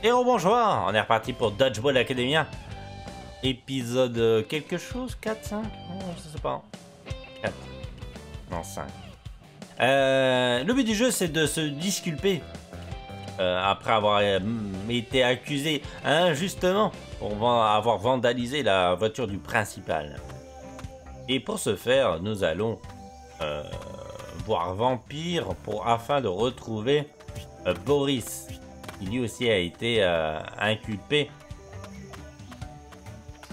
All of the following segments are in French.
Et bonjour, on est reparti pour Dodgeball Academia. Épisode euh, quelque chose? 4, 5 Je sais pas. 4. Non, 5. Euh, le but du jeu, c'est de se disculper. Euh, après avoir été accusé injustement pour avoir vandalisé la voiture du principal. Et pour ce faire, nous allons voir Vampire pour, afin de retrouver Boris. Qui lui aussi a été euh, inculpé.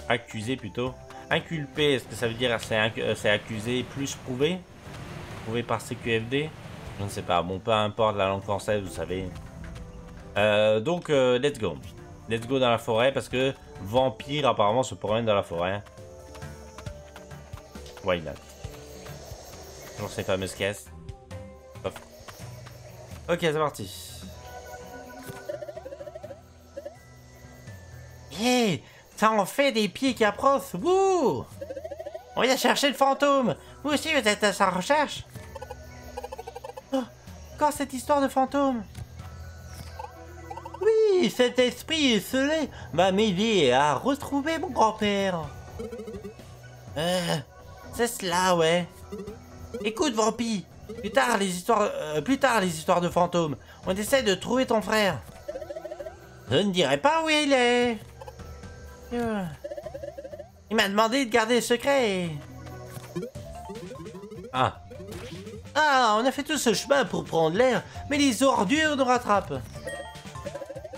Accusé plutôt. Inculpé, est-ce que ça veut dire c'est euh, accusé plus prouvé? Prouvé par CQFD Je ne sais pas. Bon, peu importe la langue française, vous savez. Euh, donc, let's go. Let's go dans la forêt parce que Vampire apparemment se promène dans la forêt. Why not? Toujours ces fameuses caisses. Ok, c'est parti. Hé Ça en fait des pieds qui approchent Wouh On vient chercher le fantôme Vous aussi, vous êtes à sa recherche oh, Encore cette histoire de fantôme? Oui, cet esprit esselé m'a m'aider à retrouver mon grand-père. Euh, c'est cela, ouais. Écoute, Vampi, plus tard les histoires, euh, plus tard les histoires de fantômes. On essaie de trouver ton frère. Je ne dirai pas où il est. Il m'a demandé de garder le secret. Ah. Ah, on a fait tout ce chemin pour prendre l'air, mais les ordures nous rattrapent.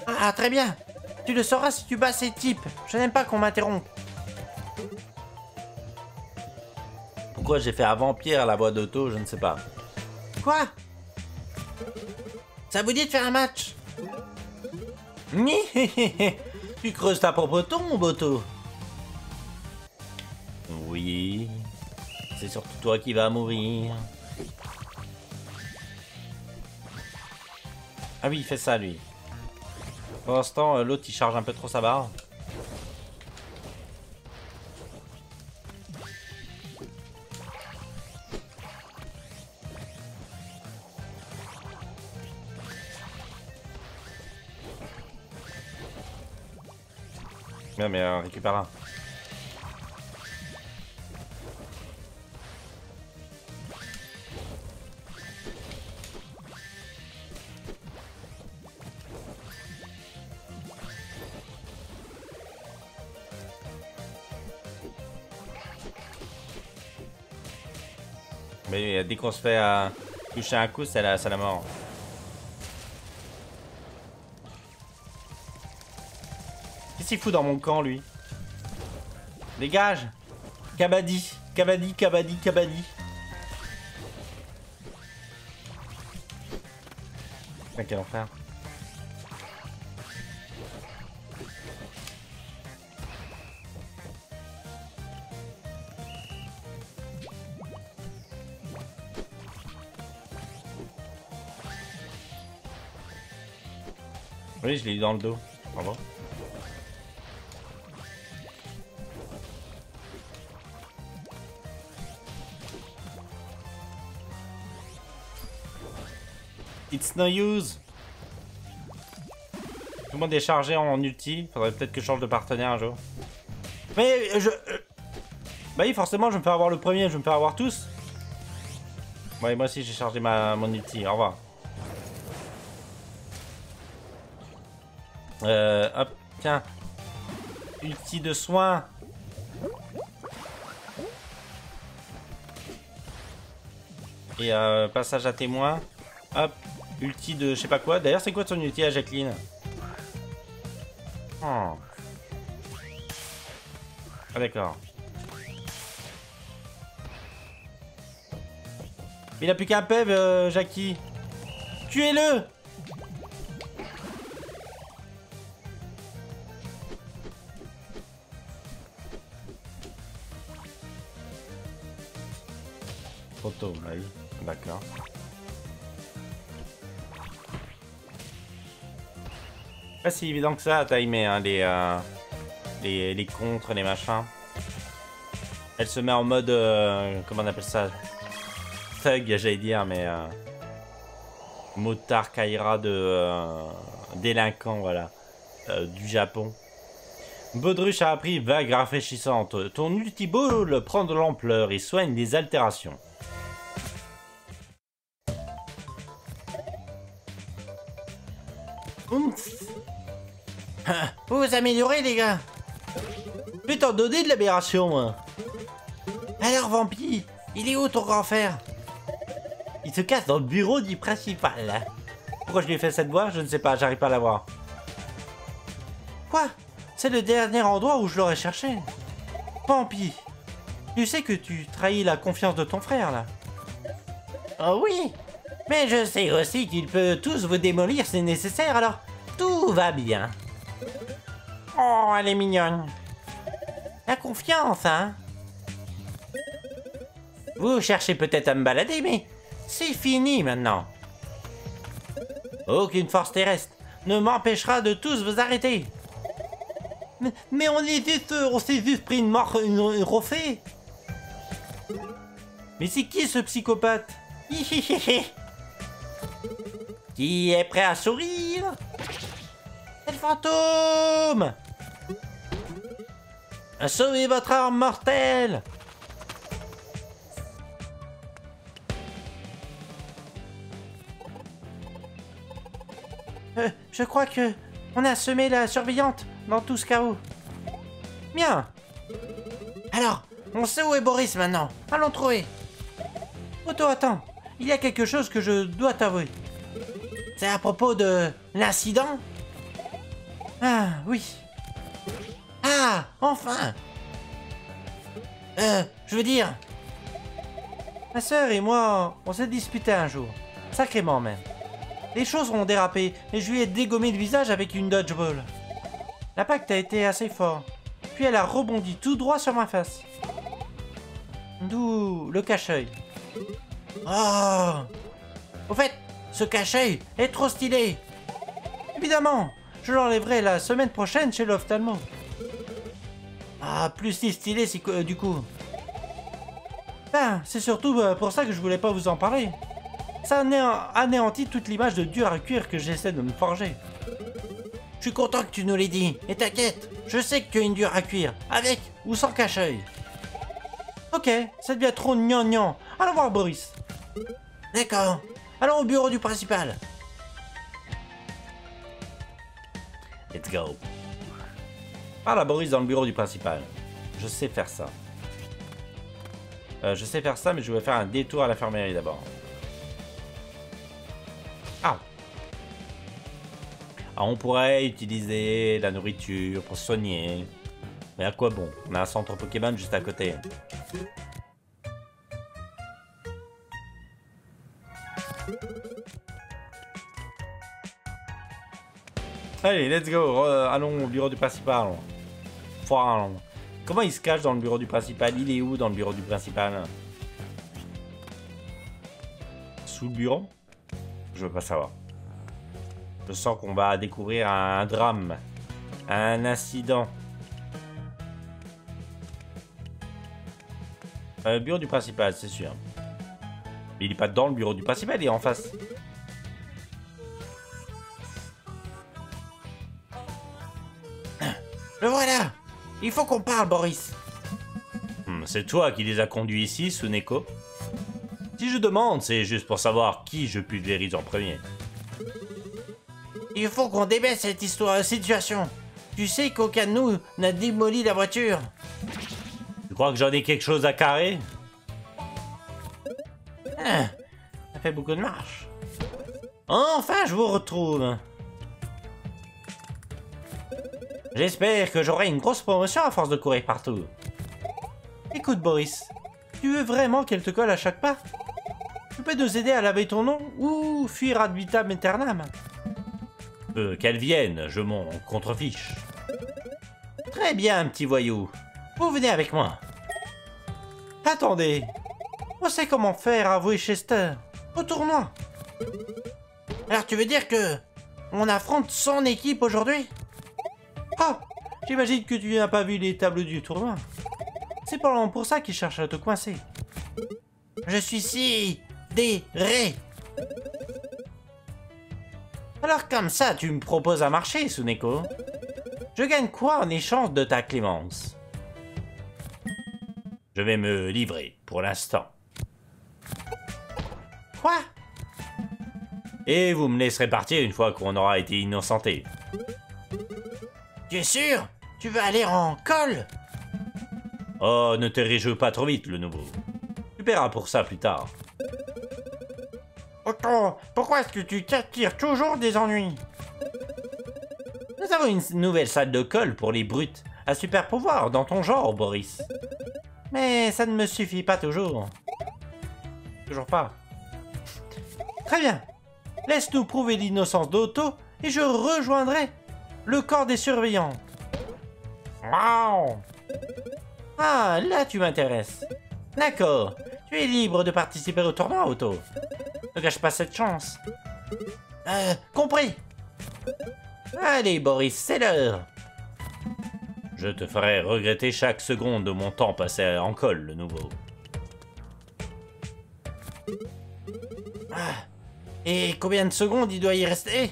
Ah, très bien. Tu le sauras si tu bats ces types. Je n'aime pas qu'on m'interrompe. Pourquoi j'ai fait à Vampire la voix d'auto, je ne sais pas. Quoi? Ça vous dit de faire un match? Tu creuses ta propre tombe, Otto. Oui. C'est surtout toi qui vas mourir. Ah oui, il fait ça, lui. Pour l'instant, euh, l'autre, il charge un peu trop sa barre. Bien, mais euh, récupère un. Mais dès qu'on se fait euh, toucher un coup, c'est la, la mort. Qu'est-ce qu'il fout dans mon camp, lui. Dégage Kabadi Kabadi, Kabadi, Kabadi Ah, quel enfer. Oui, je l'ai eu dans le dos. Bravo. It's no use. Tout le monde est chargé en ulti. Faudrait peut-être que je change de partenaire un jour. Mais euh, je... euh, Bah oui, forcément, je me fais avoir le premier, je me fais avoir tous. Ouais, moi aussi, j'ai chargé ma, mon ulti. Au revoir. Euh, hop, tiens. Ulti de soin. Et euh, passage à témoin. Hop, ulti de je sais pas quoi. D'ailleurs, c'est quoi son ulti à Jacqueline Oh. Ah d'accord. Il a plus qu'un PEV, euh, Jackie. Tuez-le Pas si évident que ça à timer hein, les, euh, les, les contres, les machins. Elle se met en mode... euh, comment on appelle ça? Thug, j'allais dire, mais... Euh, motard Kaira de... délinquant, voilà. du Japon. Baudruche a appris vague rafraîchissante. Ton ultiball prend de l'ampleur et soigne des altérations. Améliorez, les gars Je vais t'en donner de l'aberration, moi. Alors, Vampi, il est où ton grand frère? Il se casse dans le bureau du principal. Pourquoi je lui ai fait cette voix Je ne sais pas, j'arrive pas à la voir. Quoi? C'est le dernier endroit où je l'aurais cherché. Vampi, tu sais que tu trahis la confiance de ton frère, là. Oh oui Mais je sais aussi qu'il peut tous vous démolir si nécessaire, alors tout va bien. Oh, elle est mignonne. La confiance, hein Vous cherchez peut-être à me balader, mais c'est fini maintenant. Aucune force terrestre ne m'empêchera de tous vous arrêter. mais, on est juste, on s'est juste pris une mort, une refait. Mais c'est qui ce psychopathe? Qui est prêt à sourire? C'est le fantôme Sauvez votre arme mortelle euh, Je crois que on a semé la surveillante dans tout ce chaos. Bien. Alors, on sait où est Boris maintenant. Allons trouver. Otto, attends. Il y a quelque chose que je dois t'avouer. C'est à propos de l'incident Ah, oui. Ah, enfin Euh, je veux dire... Ma sœur et moi, on s'est disputé un jour. Sacrément même. Les choses ont dérapé et je lui ai dégommé le visage avec une dodgeball. L'impact a été assez fort. Puis elle a rebondi tout droit sur ma face. D'où le cache-œil. Oh Au fait, ce cache-œil est trop stylé Évidemment, je l'enlèverai la semaine prochaine chez l'ophtalmo. Ah, plus si stylé si, euh, du coup. Ben, c'est surtout euh, pour ça que je voulais pas vous en parler. Ça anéantit toute l'image de dur à cuire que j'essaie de me forger. Je suis content que tu nous l'aies dit. Et t'inquiète, je sais que tu as une dure à cuire, avec ou sans cache-œil. Ok, ça devient trop gnangnan. Allons voir Boris. D'accord. Allons au bureau du principal. Let's go. Parle à Boris dans le bureau du principal. Je sais faire ça. Euh, je sais faire ça, mais je vais faire un détour à l'infirmerie d'abord. Ah. ah. On pourrait utiliser la nourriture pour soigner. Mais à quoi bon? On a un centre Pokémon juste à côté. Allez, let's go. allons au bureau du principal. Comment il se cache dans le bureau du principal? Il est où dans le bureau du principal? Sous le bureau? Je veux pas savoir. Je sens qu'on va découvrir un drame. Un incident. Le euh, bureau du principal, c'est sûr. Mais il est pas dans le bureau du principal, il est en face. Le voilà Il faut qu'on parle, Boris hmm, C'est toi qui les as conduits ici, Suneko Si je demande, c'est juste pour savoir qui je pulvérise en premier. Il faut qu'on débaisse cette histoire, situation. Tu sais qu'aucun de nous n'a démoli la voiture. Tu crois que j'en ai quelque chose à carrer? Ah, Ça fait beaucoup de marche. Enfin, je vous retrouve. J'espère que j'aurai une grosse promotion à force de courir partout. Écoute Boris, tu veux vraiment qu'elle te colle à chaque pas? Tu peux nous aider à laver ton nom ou fuir ad vitam aeternam? Euh, Qu'elle vienne, je m'en contrefiche. Très bien, petit voyou. Vous venez avec moi. Attendez. On sait comment faire avouer Chester au tournoi. Alors tu veux dire que on affronte son équipe aujourd'hui? Ah J'imagine que tu n'as pas vu les tableaux du tournoi. C'est probablement pour ça qu'il cherche à te coincer. Je suis si... ré. Alors comme ça, tu me proposes à marcher, Suneko Je gagne quoi en échange de ta clémence? Je vais me livrer pour l'instant. Quoi? Et vous me laisserez partir une fois qu'on aura été innocenté. Tu es sûr? Tu veux aller en colle Oh, ne te réjouis pas trop vite, le nouveau. Tu paieras pour ça plus tard. Otto, pourquoi est-ce que tu t'attires toujours des ennuis? Nous avons une nouvelle salle de colle pour les brutes. Un super pouvoir dans ton genre, Boris. Mais ça ne me suffit pas toujours. Toujours pas. Très bien. Laisse-nous prouver l'innocence d'Otto et je rejoindrai le corps des surveillants. Wow Ah, là tu m'intéresses. D'accord. Tu es libre de participer au tournoi, Otto. Ne gâche pas cette chance. Euh, compris. Allez, Boris, c'est l'heure. Je te ferai regretter chaque seconde de mon temps passé en colle, le nouveau. Ah. Et combien de secondes il doit y rester?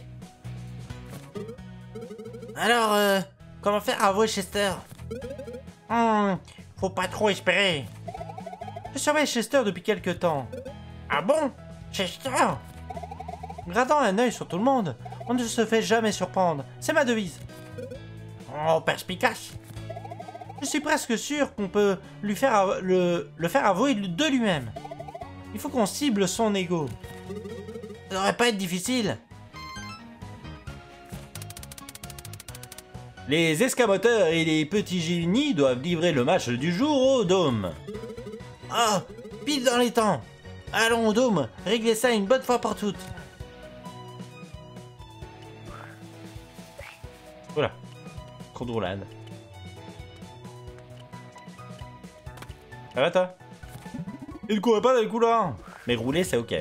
Alors, euh, comment faire avouer Chester Hmm, faut pas trop espérer. Je surveille Chester depuis quelque temps. Ah bon? Chester? Gardant un œil sur tout le monde, on ne se fait jamais surprendre. C'est ma devise. Oh, perspicace. Je suis presque sûr qu'on peut lui faire le, le faire avouer de lui-même. Il faut qu'on cible son ego. Ça devrait pas être difficile. Les escamoteurs et les petits génies doivent livrer le match du jour au Dôme. Ah, pile dans les temps. Allons au dôme, réglez ça une bonne fois pour toutes. Voilà. Trop de roulade. Ça va toi? Il courait pas dans les couloirs Mais rouler c'est ok.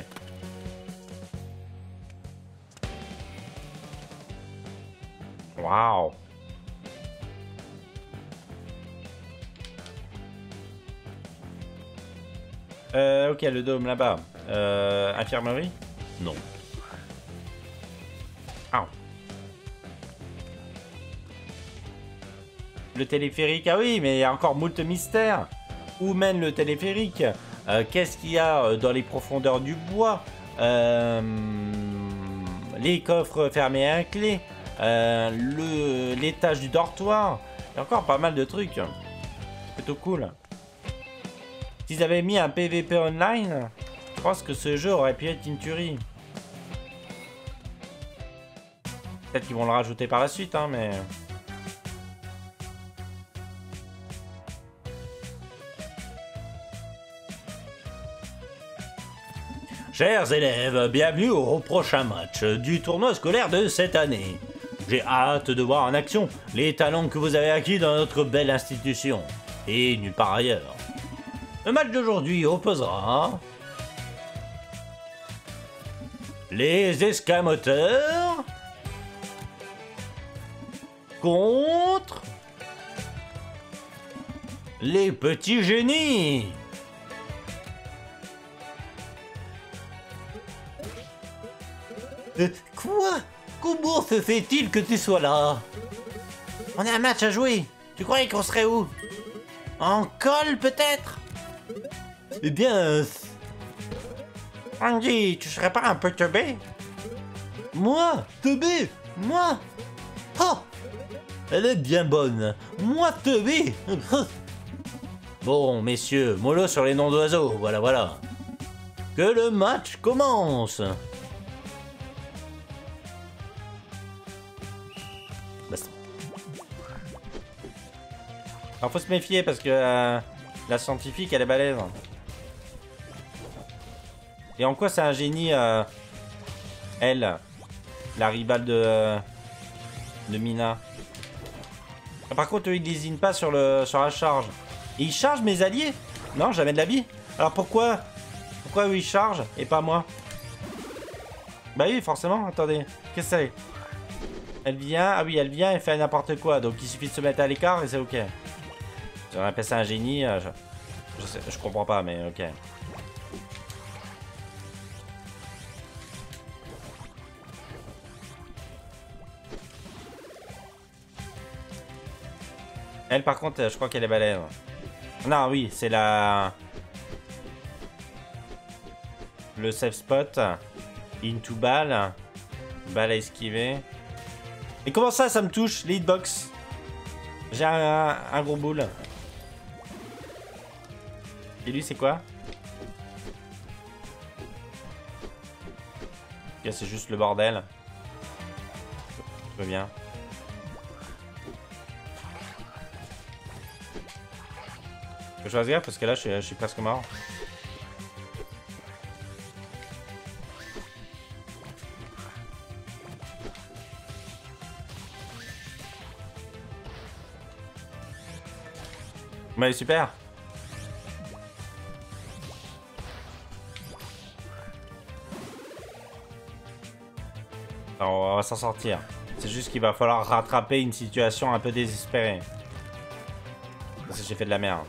Waouh Euh, ok, le dôme là-bas. Euh, infirmerie? Non. Ah. Le téléphérique, ah oui, mais il y a encore moult mystères. Où mène le téléphérique? Euh, Qu'est-ce qu'il y a euh, dans les profondeurs du bois? Euh, Les coffres fermés à clé Euh, le L'étage du dortoir Il y a encore pas mal de trucs. C'est plutôt cool. S'ils avaient mis un PVP online, je pense que ce jeu aurait pu être une tuerie. Peut-être qu'ils vont le rajouter par la suite, hein, mais... Chers élèves, bienvenue au prochain match du tournoi scolaire de cette année. J'ai hâte de voir en action les talents que vous avez acquis dans notre belle institution, et nulle part ailleurs. Le match d'aujourd'hui opposera les escamoteurs contre les petits génies. Euh, quoi? Comment se fait-il que tu sois là? On a un match à jouer. Tu croyais qu'on serait où? En colle peut-être? Eh bien, Andy, tu serais pas un peu teubé? Moi, Teubé, Moi? Oh, elle est bien bonne. Moi, Teubé? bon, messieurs, mollo sur les noms d'oiseaux, voilà, voilà. Que le match commence. Alors faut se méfier parce que euh, la scientifique elle est balèze. Et en quoi c'est un génie euh, Elle, la rivale de, euh, de Mina? Ah, Par contre eux, ils désignent pas sur, le, sur la charge. Et ils chargent mes alliés? Non, jamais de la vie. Alors pourquoi Pourquoi eux ils chargent et pas moi? Bah oui, forcément, attendez. Qu'est-ce que c'est? Elle vient, ah oui, elle vient et fait n'importe quoi. Donc il suffit de se mettre à l'écart et c'est ok. On appelle ça un génie, euh, je, comprends pas, mais ok. Elle, par contre, je crois qu'elle est balèze. Non, oui, c'est la... Le safe spot. Into balle. Balle à esquiver. Et comment ça, ça me touche, les J'ai un, un, gros boule. Et lui, c'est quoi? C'est juste le bordel. Très bien. Je fasse parce que là, je suis, je suis presque mort. Ouais, super. On va s'en sortir. C'est juste qu'il va falloir rattraper une situation un peu désespérée. Parce que j'ai fait de la merde.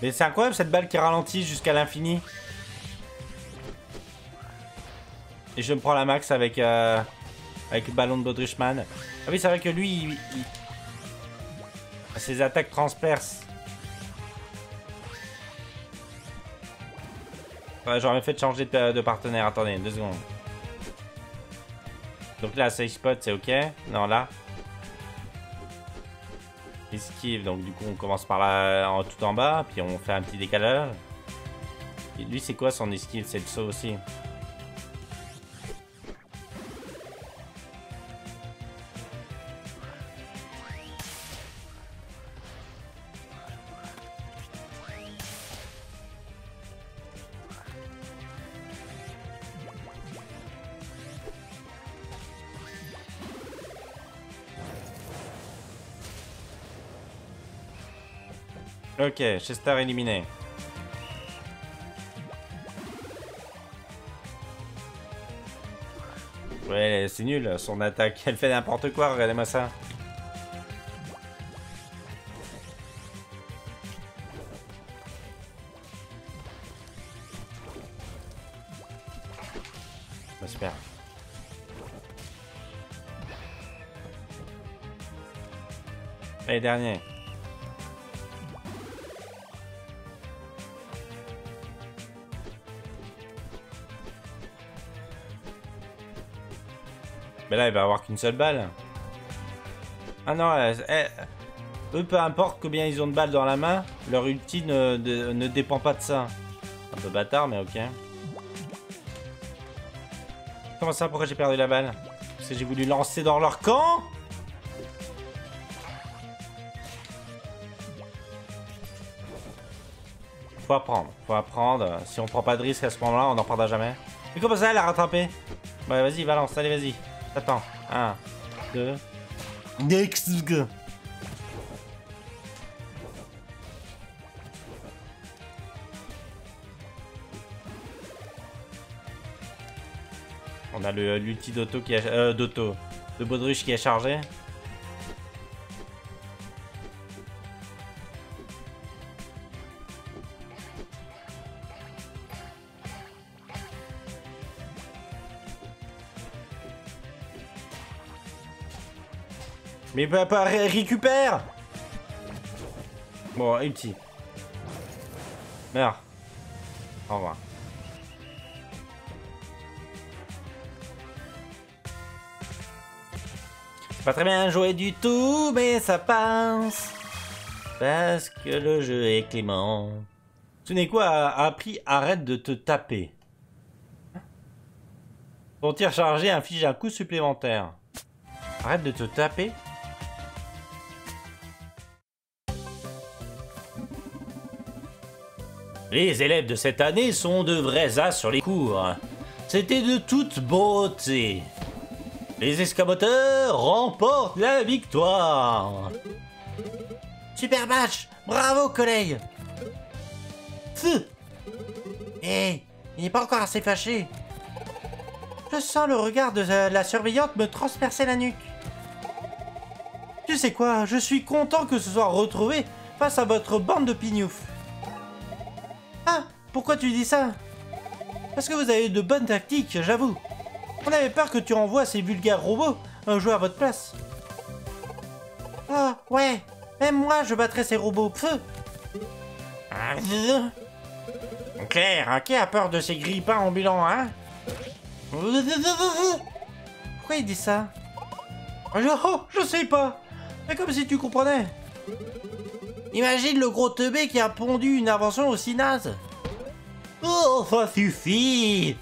Mais c'est incroyable cette balle qui ralentit jusqu'à l'infini. Et je me prends la max avec, euh, avec le ballon de Bodrichman. Ah oui, c'est vrai que lui, il, ses attaques transpercent. Ouais, J'aurais fait de changer de, de, partenaire. Attendez, deux secondes. Donc là, safe spot, c'est ok. Non, là. Esquive, donc du coup, on commence par là, en, tout en bas, puis on fait un petit décalage. Et lui, c'est quoi son esquive? C'est le saut aussi. Ok, Chester éliminé. Ouais, c'est nul, son attaque. Elle fait n'importe quoi, regardez-moi ça. Bah, super. Allez, dernier. Mais là, il va avoir qu'une seule balle. Ah non, eux, peu importe combien ils ont de balles dans la main, leur ulti ne, ne dépend pas de ça. Un peu bâtard, mais ok. Comment ça Pourquoi j'ai perdu la balle Parce que j'ai voulu lancer dans leur camp Faut apprendre, faut apprendre. Si on prend pas de risque à ce moment-là, on n'en prendra jamais. Mais comment ça, elle a rattrapé Bah vas-y, balance, allez, vas-y. Attends. 1, 2. Next. On a le l'ulti d'auto qui a euh, d'auto de Baudruche qui est chargé. Mais papa, récupère Bon, ulti. Meurs. Au revoir. Pas très bien joué du tout, mais ça passe. Parce que le jeu est clément. quoi a appris arrête de te taper. Ton tir chargé inflige un coup supplémentaire. Arrête de te taper Les élèves de cette année sont de vrais as sur les cours. C'était de toute beauté. Les escamoteurs remportent la victoire. Super match Bravo, collègue Feu Hé, il n'est pas encore assez fâché. Je sens le regard de la surveillante me transpercer la nuque. Tu sais quoi, je suis content que ce soit retrouvé face à votre bande de pignoufs. Pourquoi tu dis ça? Parce que vous avez de bonnes tactiques, j'avoue. On avait peur que tu envoies ces vulgaires robots jouer à votre place. Ah, ouais, même moi je battrais ces robots au feu. Claire, qui a peur de ces grippins ambulants, hein? Pourquoi il dit ça? Oh, je sais pas. C'est comme si tu comprenais. Imagine le gros teubé qui a pondu une invention aussi naze. Ça suffit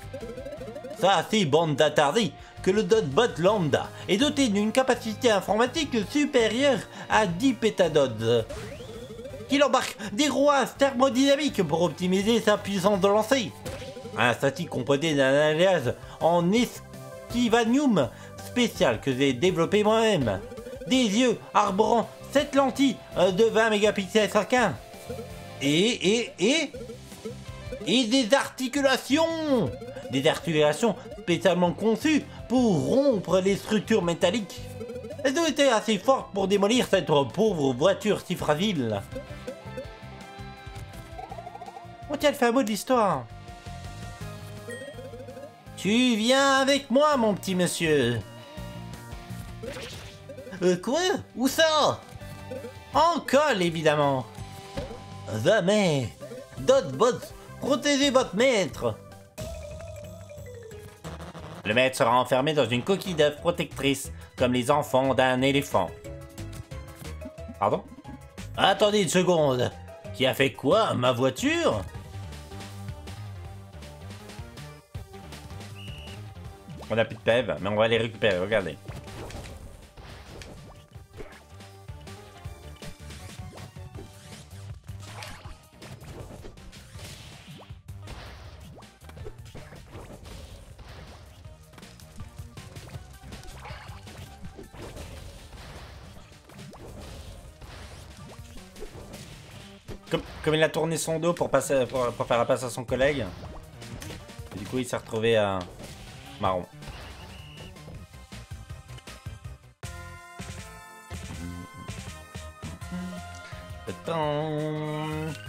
Ça, c'est bande d'attardés que le Dotbot Lambda est doté d'une capacité informatique supérieure à 10 pétadodes. Qu'il embarque des rouages thermodynamiques pour optimiser sa puissance de lancer. Un statique composé d'un alias en esquivanium spécial que j'ai développé moi-même. Des yeux arborant 7 lentilles de 20 mégapixels chacun. Et, et, et, et des articulations Des articulations spécialement conçues pour rompre les structures métalliques. Elles ont été assez fortes pour démolir cette pauvre voiture si fragile. On tient le fameux de l'histoire. Tu viens avec moi, mon petit monsieur. Euh, quoi? Où ça? En col, évidemment. Jamais. Dotbot, protégez votre maître. Le maître sera enfermé dans une coquille d'œuf protectrice, comme les enfants d'un éléphant. Pardon? Attendez une seconde. Qui a fait quoi Ma voiture? On a plus de pèves, mais on va les récupérer, regardez. Comme, il a tourné son dos pour, passer, pour, faire la passe à son collègue, du coup il s'est retrouvé à marron.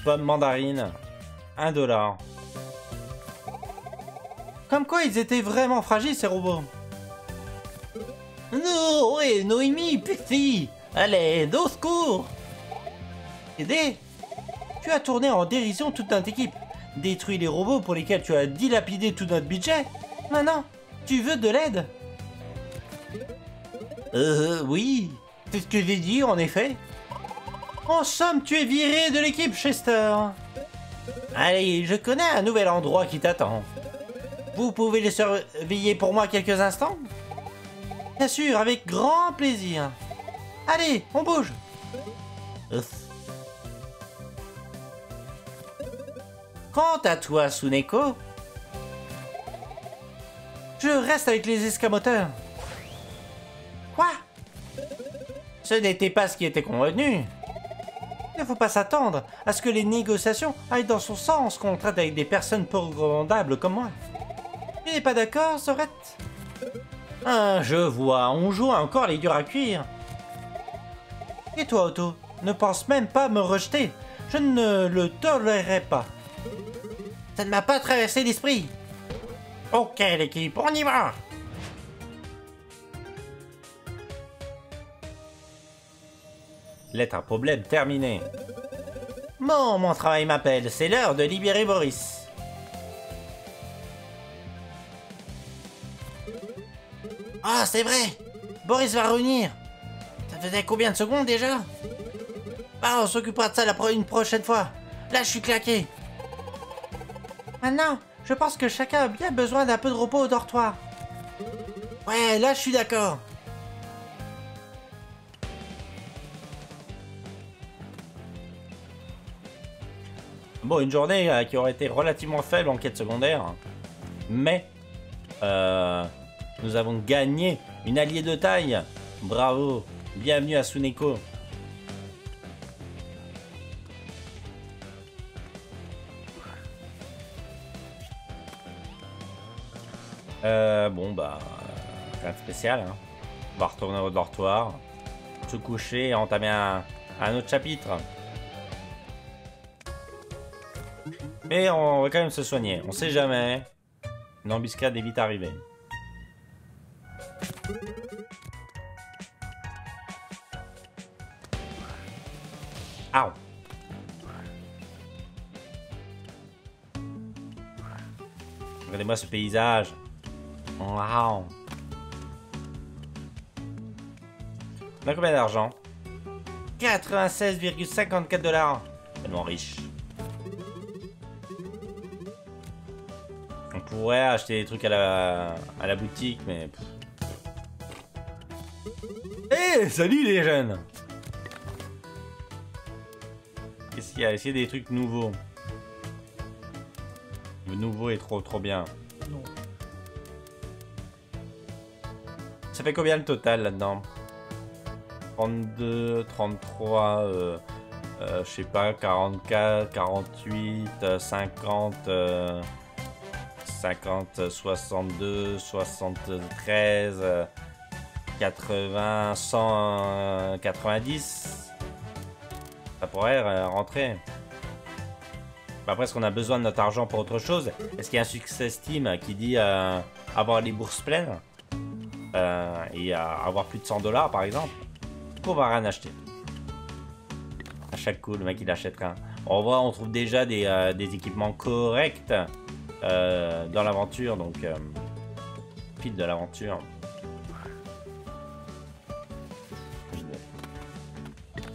Pomme mandarine. Un dollar. Comme quoi ils étaient vraiment fragiles ces robots. Non, ouais, Noémie, petit Allez, au secours Aider Tu as tourné en dérision toute notre équipe. Détruit les robots pour lesquels tu as dilapidé tout notre budget. Maintenant, tu veux de l'aide? Euh, oui. C'est ce que j'ai dit, en effet. En somme, tu es viré de l'équipe, Chester. Allez, je connais un nouvel endroit qui t'attend. Vous pouvez le surveiller pour moi quelques instants? Bien sûr, avec grand plaisir. Allez, on bouge. Quant à toi, Suneko Je reste avec les escamoteurs. Quoi? Ce n'était pas ce qui était convenu. Il ne faut pas s'attendre à ce que les négociations aillent dans son sens quand on traite avec des personnes peu recommandables comme moi. Tu n'es pas d'accord, Sorette? Ah, je vois, on joue encore les durs à cuire. Et toi, Otto Ne pense même pas me rejeter. Je ne le tolérerai pas. Ça ne m'a pas traversé l'esprit. Ok, l'équipe, on y va Lettre à problème terminée. Bon, mon travail m'appelle, c'est l'heure de libérer Boris. Ah, c'est vrai Boris va revenir Ça faisait combien de secondes déjà? Ah, on s'occupera de ça la une prochaine fois. Là, je suis claqué. Maintenant, je pense que chacun a bien besoin d'un peu de repos au dortoir. Ouais, là, je suis d'accord. Bon, une journée euh, qui aurait été relativement faible en quête secondaire. Mais, euh, nous avons gagné une alliée de taille. Bravo. Bienvenue à Suneko. Euh, bon, bah, rien de spécial. Hein. On va retourner au dortoir. se coucher et entamer un, autre chapitre. Mais on va quand même se soigner. On sait jamais. Une embuscade est vite arrivée. Ow. Regardez-moi ce paysage. Wow. On a combien d'argent 96,54 dollars. Tellement riche. On pourrait acheter des trucs à la, à la boutique, mais... Eh, salut les jeunes Qu'est-ce qu'il y a? Essayer des trucs nouveaux. Le nouveau est trop trop bien. Ça fait combien le total là-dedans? 32, 33, euh, euh, je sais pas, 44, 48, euh, 50, euh, 50, 62, 73, euh, 80, 100, euh, 90. Ça pourrait euh, rentrer. Bah, Après, est-ce qu'on a besoin de notre argent pour autre chose? Est-ce qu'il y a un succès Steam qui dit avoir les bourses pleines? Euh, et euh, avoir plus de 100 dollars par exemple On va rien acheter. À chaque coup, le mec il achète rien. On voit, on trouve déjà des, euh, équipements corrects euh, dans l'aventure, donc fil de l'aventure.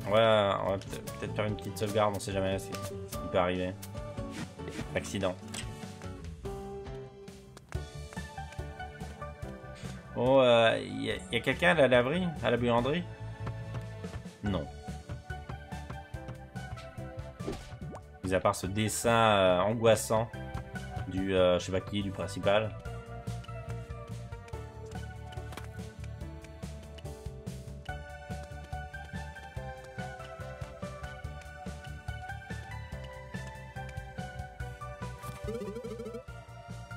Ouais, on va peut- peut-être faire une petite sauvegarde, on sait jamais ce qui peut arriver. Accident. Bon, il y a, y a quelqu'un à la laverie À la buanderie? Non. Mis à part ce dessin euh, angoissant du, euh, qui, du principal.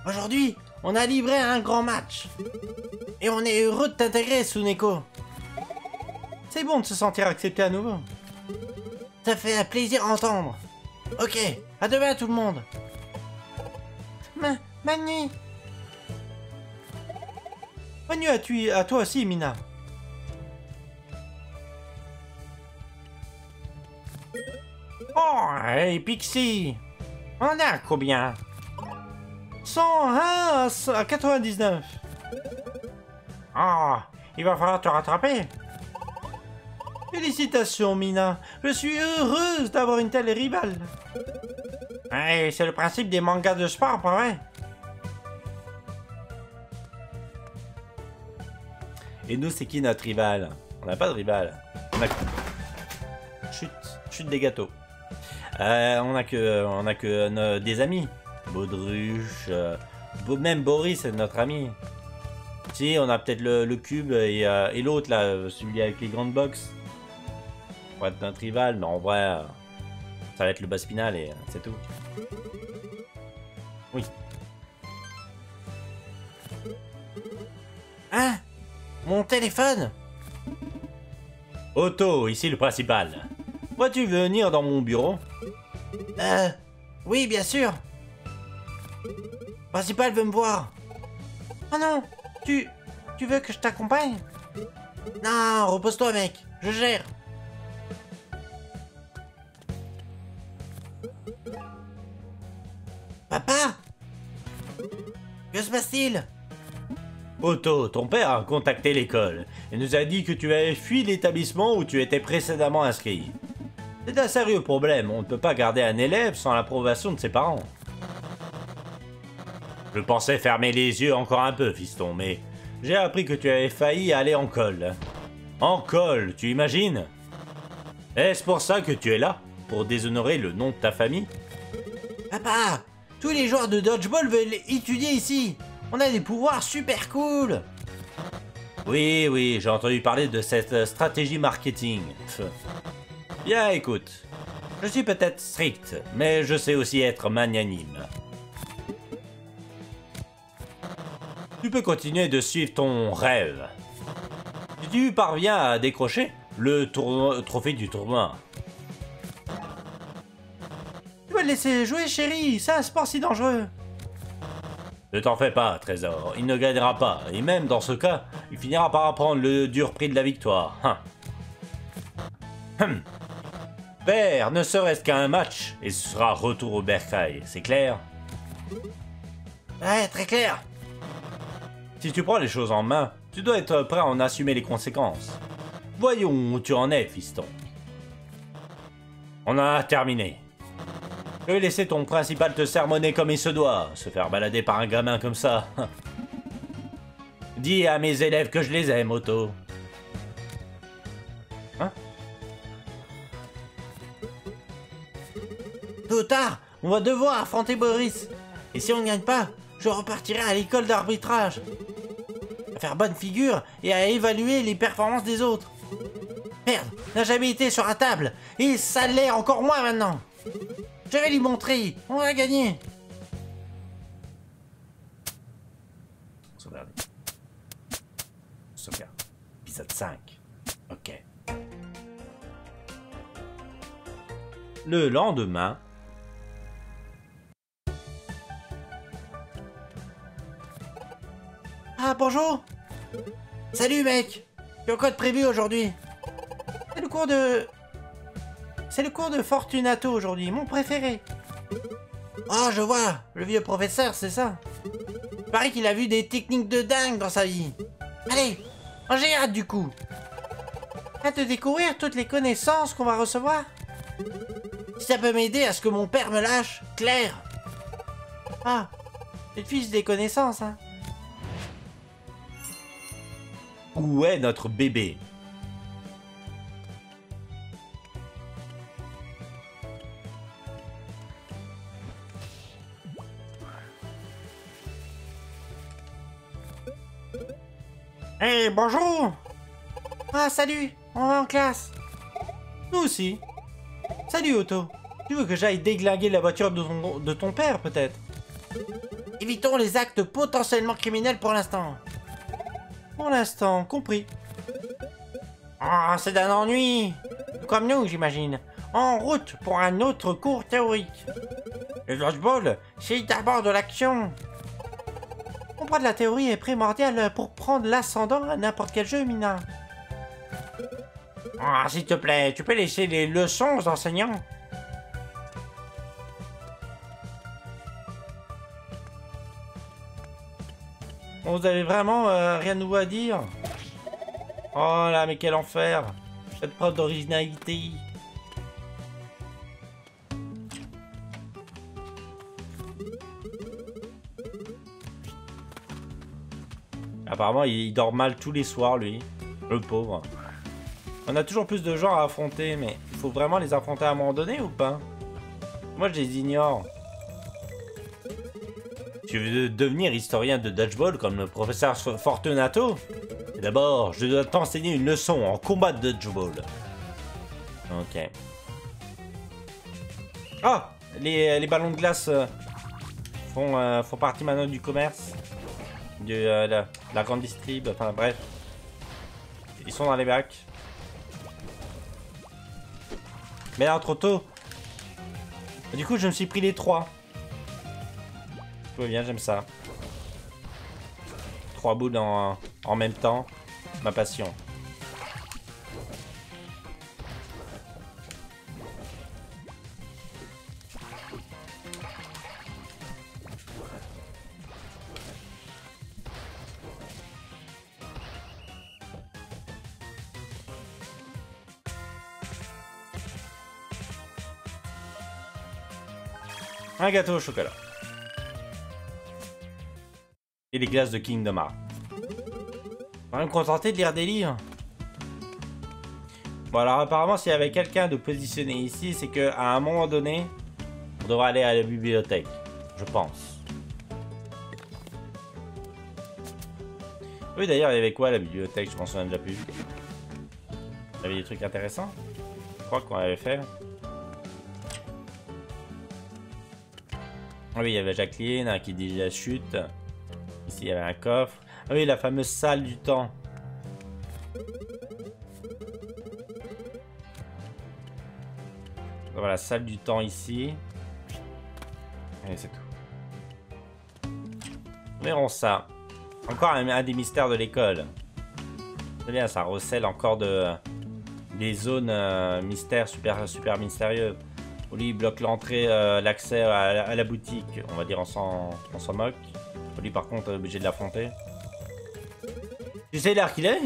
Aujourd'hui, on a livré un grand match. Et on est heureux de t'intégrer, Suneko. C'est bon de se sentir accepté à nouveau. Ça fait plaisir à entendre. Ok, à demain tout le monde. Ma, bonne nuit. À, à toi aussi, Mina. Oh, hey Pixie. On a combien? 101 à c- à 99. Ah, il va falloir te rattraper. Félicitations, Mina. Je suis heureuse d'avoir une telle rivale. Hey, c'est le principe des mangas de sport, pas vrai? Et nous, c'est qui notre rival On n'a pas de rival. On a... Chute, chute des gâteaux. Euh, on a que, on a que des amis. Baudruche, euh, même Boris c'est notre ami. Si, on a peut-être le, cube et, euh, et l'autre là, celui avec les grandes box. Pour être notre rival, mais en vrai, euh, ça va être le boss final et euh, c'est tout. Oui. Hein? Mon téléphone? Otto, ici le principal. Pourrais-tu venir dans mon bureau? Euh... Oui, bien sûr. Principal veut me voir. Oh non Tu... Veux que je t'accompagne? Non, repose-toi, mec. Je gère. Papa? Que se passe-t-il? Otto, ton père a contacté l'école et nous a dit que tu avais fui l'établissement où tu étais précédemment inscrit. C'est un sérieux problème, on ne peut pas garder un élève sans l'approbation de ses parents. Je pensais fermer les yeux encore un peu, fiston, mais j'ai appris que tu avais failli aller en colle. En colle, tu imagines? Est-ce pour ça que tu es là Pour déshonorer le nom de ta famille? Papa Tous les joueurs de dodgeball veulent étudier ici. On a des pouvoirs super cool. Oui, oui, j'ai entendu parler de cette stratégie marketing. Bien, écoute. Je suis peut-être strict, mais je sais aussi être magnanime. Tu peux continuer de suivre ton rêve. Si tu parviens à décrocher, le trophée du tournoi. Tu vas le laisser jouer, chérie. C'est un sport si dangereux. Ne t'en fais pas, Trésor, il ne gagnera pas, et même dans ce cas, il finira par apprendre le dur prix de la victoire. Hein. Hum. Père, ne serait-ce qu'un match, et ce sera retour au bercail, c'est clair? Ouais, très clair. Si tu prends les choses en main, tu dois être prêt à en assumer les conséquences. Voyons où tu en es, fiston. On a terminé. Je vais laisser ton principal te sermonner comme il se doit, se faire balader par un gamin comme ça. Dis à mes élèves que je les aime, Otto. Tôt ou tard, on va devoir affronter Boris. Et si on ne gagne pas, je repartirai à l'école d'arbitrage. À faire bonne figure et à évaluer les performances des autres. Merde, n'a jamais été sur la table. Et ça l'est encore moins maintenant. Je vais lui montrer. On va gagner. Sauvegarde. Épisode 5. Ok. Le lendemain, Ah, bonjour. Salut, mec. As quoi de prévu aujourd'hui? C'est le cours de... C'est le cours de Fortunato aujourd'hui, mon préféré. Oh, je vois. Le vieux professeur, c'est ça. Il paraît qu'il a vu des techniques de dingue dans sa vie. Allez, j'ai hâte du coup. Hâte de découvrir toutes les connaissances qu'on va recevoir. Si ça peut m'aider à ce que mon père me lâche, Claire. Ah, c'est le fils des connaissances, hein. Où est notre bébé? Hé, bonjour! Ah, salut! On va en classe! Nous aussi. Salut, Otto! Tu veux que j'aille déglinguer la voiture de ton, de ton père, peut-être? Évitons les actes potentiellement criminels pour l'instant. Pour l'instant, compris. Ah, c'est d'un ennui Comme nous, j'imagine. En route pour un autre cours théorique. Le dodgeball, c'est d'abord de l'action. Comprendre la théorie est primordial pour prendre l'ascendant à n'importe quel jeu, Mina. Ah, s'il te plaît, tu peux laisser les leçons aux enseignants? Vous avez vraiment euh, rien nouveau à dire? Oh là, mais quel enfer Cette preuve d'originalité Apparemment, il dort mal tous les soirs, lui. Le pauvre. On a toujours plus de gens à affronter, mais il faut vraiment les affronter à un moment donné ou pas? Moi, je les ignore. Tu veux devenir historien de dodgeball comme le professeur Fortunato? D'abord, je dois t'enseigner une leçon en combat de dodgeball. Ok. Ah les, les ballons de glace euh, font, euh, font partie maintenant du commerce. De euh, la, la grande distrib, enfin bref. Ils sont dans les bacs. Mais là, trop tôt. Du coup, je me suis pris les trois. Bien, j'aime ça. Trois boules en, en même temps. Ma passion. Un gâteau au chocolat. Et les glaces de Kingdom Hearts. On va me contenter de lire des livres. Bon alors apparemment s'il y avait quelqu'un de positionné ici, c'est que à un moment donné, on devrait aller à la bibliothèque. Je pense. Oui d'ailleurs il y avait quoi la bibliothèque? Je m'en souviens déjà plus. Il y avait des trucs intéressants? Je crois qu'on avait fait. Ah oui, il y avait Jacqueline hein, qui dit la chute. Il y avait un coffre. Ah oui, la fameuse salle du temps. Voilà, salle du temps ici. Et c'est tout. Verrons ça. Encore un, des mystères de l'école. C'est bien, ça recèle encore de des zones euh, mystères super super mystérieuses. Oli bloque l'entrée, euh, l'accès à, la boutique. On va dire on s'en moque. Oli par contre obligé de l'affronter. Tu sais l'heure qu'il est?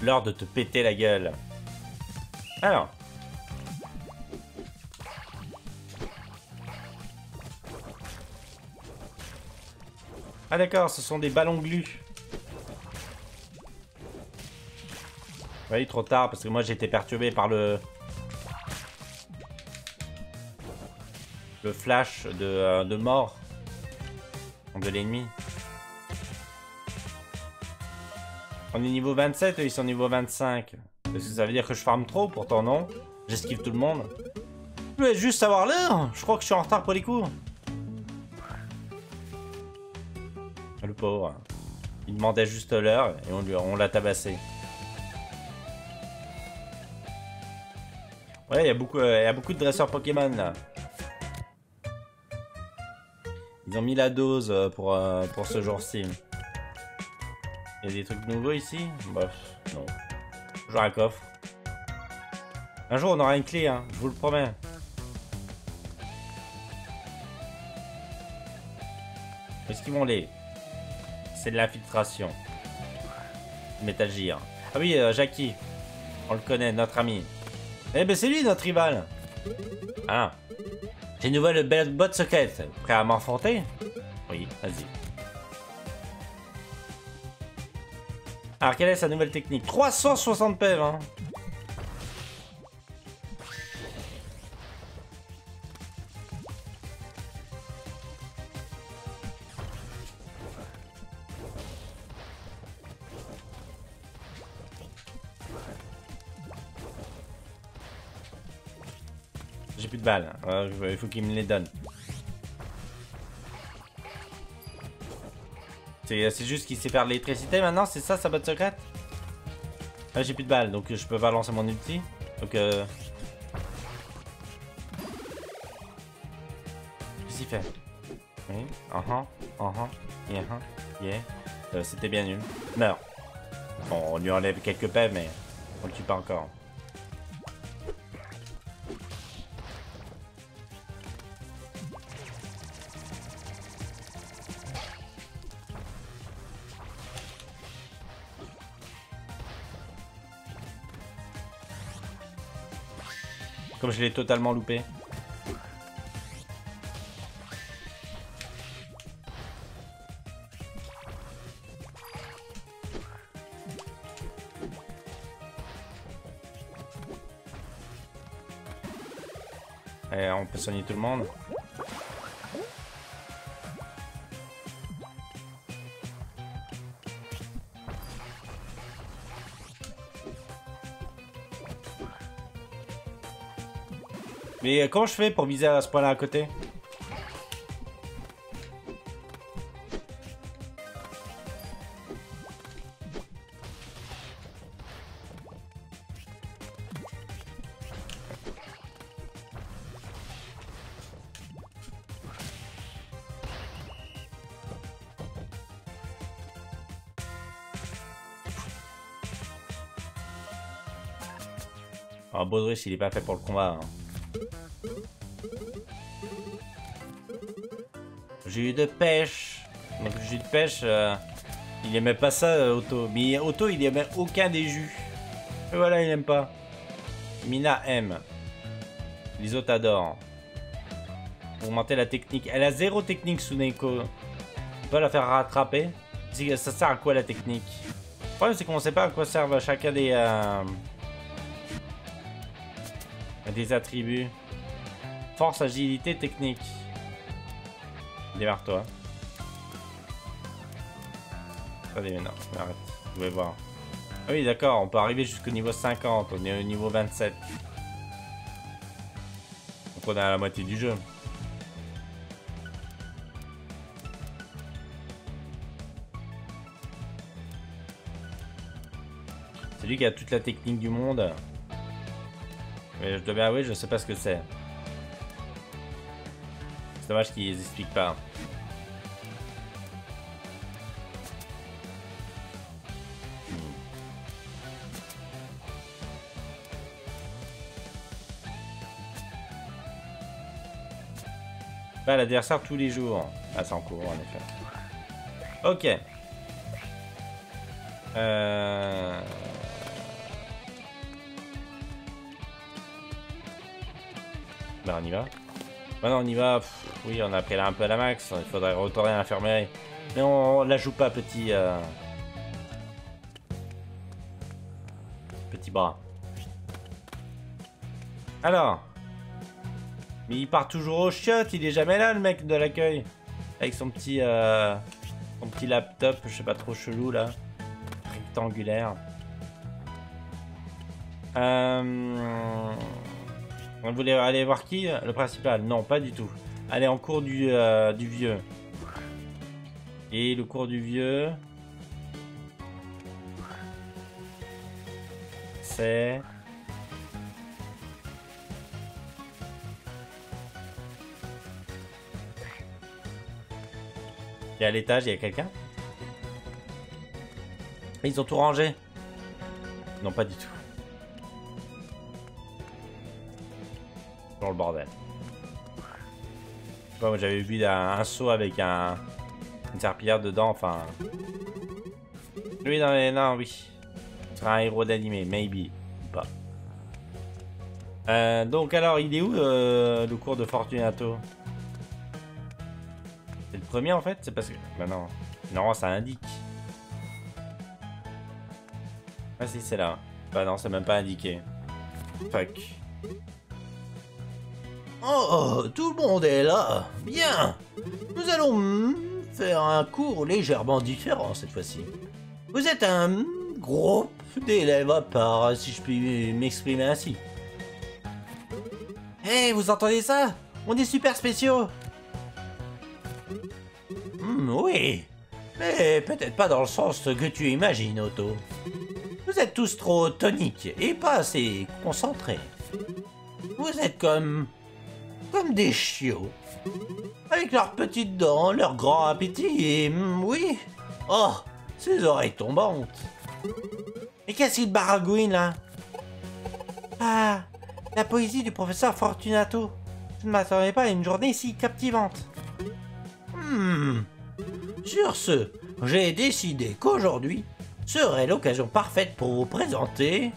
L'heure de te péter la gueule. Alors. Ah d'accord, ce sont des ballons glu. Oui, trop tard, parce que moi été perturbé par le... Le flash de, euh, de mort de l'ennemi. On est niveau 27 et ils sont niveau 25. Est-ce que ça veut dire que je farme trop Pourtant non? J'esquive tout le monde. Je voulais juste savoir l'heure. Je crois que je suis en retard pour les cours. Le pauvre. Il demandait juste l'heure et on, on l'a tabassé. Ouais, il y, a beaucoup, euh, y a beaucoup de dresseurs Pokémon là. Ils ont mis la dose euh, pour, euh, pour ce jour-ci. Il y a des trucs nouveaux ici? Bof, non. Toujours un coffre. Un jour, on aura une clé, hein, je vous le promets. Est-ce qu'ils vont les C'est de l'infiltration. Metal Gear. Ah oui, euh, Jackie. On le connaît, notre ami. Eh ben c'est lui notre rival. Ah. J'ai une nouvelle belle botte secrète. Prêt à m'enfanter? Oui, vas-y. Alors, quelle est sa nouvelle technique? 360 PV, hein plus de balles. Hein. il faut qu'il me les donne. C'est juste qu'il sait faire l'électricité maintenant, c'est ça sa botte secrète? Ah j'ai plus de balles, donc je peux pas lancer mon ulti. Donc euh... Qu'est-ce qu'il fait? Oui, uh -huh, uh. Euh, C'était bien nul. Meurs. Bon, on lui enlève quelques paix, mais on le tue pas encore. Je l'ai totalement loupé. Et on peut soigner tout le monde. Mais comment je fais pour viser à ce point-là à côté Oh, Baudriche, il est pas fait pour le combat. Hein. Jus de pêche. Donc jus de pêche, euh, il aimait pas ça, euh, Otto. Mais Otto, il aimait aucun des jus. Et voilà, il aime pas. Mina aime. Les autres adorent. Augmenter la technique. Elle a zéro technique, Suneko. On peut la faire rattraper. Ça sert à quoi la technique? Le problème, c'est qu'on sait pas à quoi servent chacun des... Euh, des attributs. Force, agilité, technique. Démarre-toi. Allez, non, arrête. Vous pouvez voir. Ah oui, d'accord, on peut arriver jusqu'au niveau 50. On est au niveau 27. Donc on est à la moitié du jeu. C'est lui qui a toute la technique du monde. Mais je dois avouer, je sais pas ce que c'est. C'est dommage qu'ils expliquent pas. Bah, l'adversaire tous les jours. Ah, c'est en cours, en effet. Ok. Euh... Bah, on y va. Maintenant, on y va. oui, on a pris là un peu la max. Il faudrait retourner à l'infirmerie. Mais on, la joue pas, petit... Euh, petit bras. Alors mais il part toujours au chiottes, il est jamais là le mec de l'accueil. Avec son petit, euh, son petit laptop, je sais pas trop chelou là. Rectangulaire. Euh... On voulait aller voir qui Le principal? Non, pas du tout. Allez, en cours du, euh, du vieux. Et le cours du vieux... C'est... à l'étage, il y a quelqu'un? Ils ont tout rangé? Non, pas du tout. Le bordel. j'avais vu un, seau avec un, une serpillière dedans, enfin... Lui, dans les... Non, oui. Ce sera un héros d'animé, maybe. pas. Euh, donc alors, il est où euh, le cours de Fortunato? Premier en fait? C'est parce que... Bah non. Non, ça indique. Ah si, c'est là. Bah non, c'est même pas indiqué. Fuck. Oh, tout le monde est là. Bien. Nous allons faire un cours légèrement différent cette fois-ci. Vous êtes un groupe d'élèves à part, si je puis m'exprimer ainsi. Hé, vous entendez ça? On est super spéciaux oui, mais peut-être pas dans le sens que tu imagines, Otto. Vous êtes tous trop toniques et pas assez concentrés. Vous êtes comme... comme des chiots. Avec leurs petites dents, leur grand appétit et... Hmm, oui Oh, ces oreilles tombantes. Et qu'est-ce qu'il baragouine là? Ah, la poésie du professeur Fortunato. Je ne m'attendais pas à une journée si captivante. Hmm, sur ce, j'ai décidé qu'aujourd'hui serait l'occasion parfaite pour vous présenter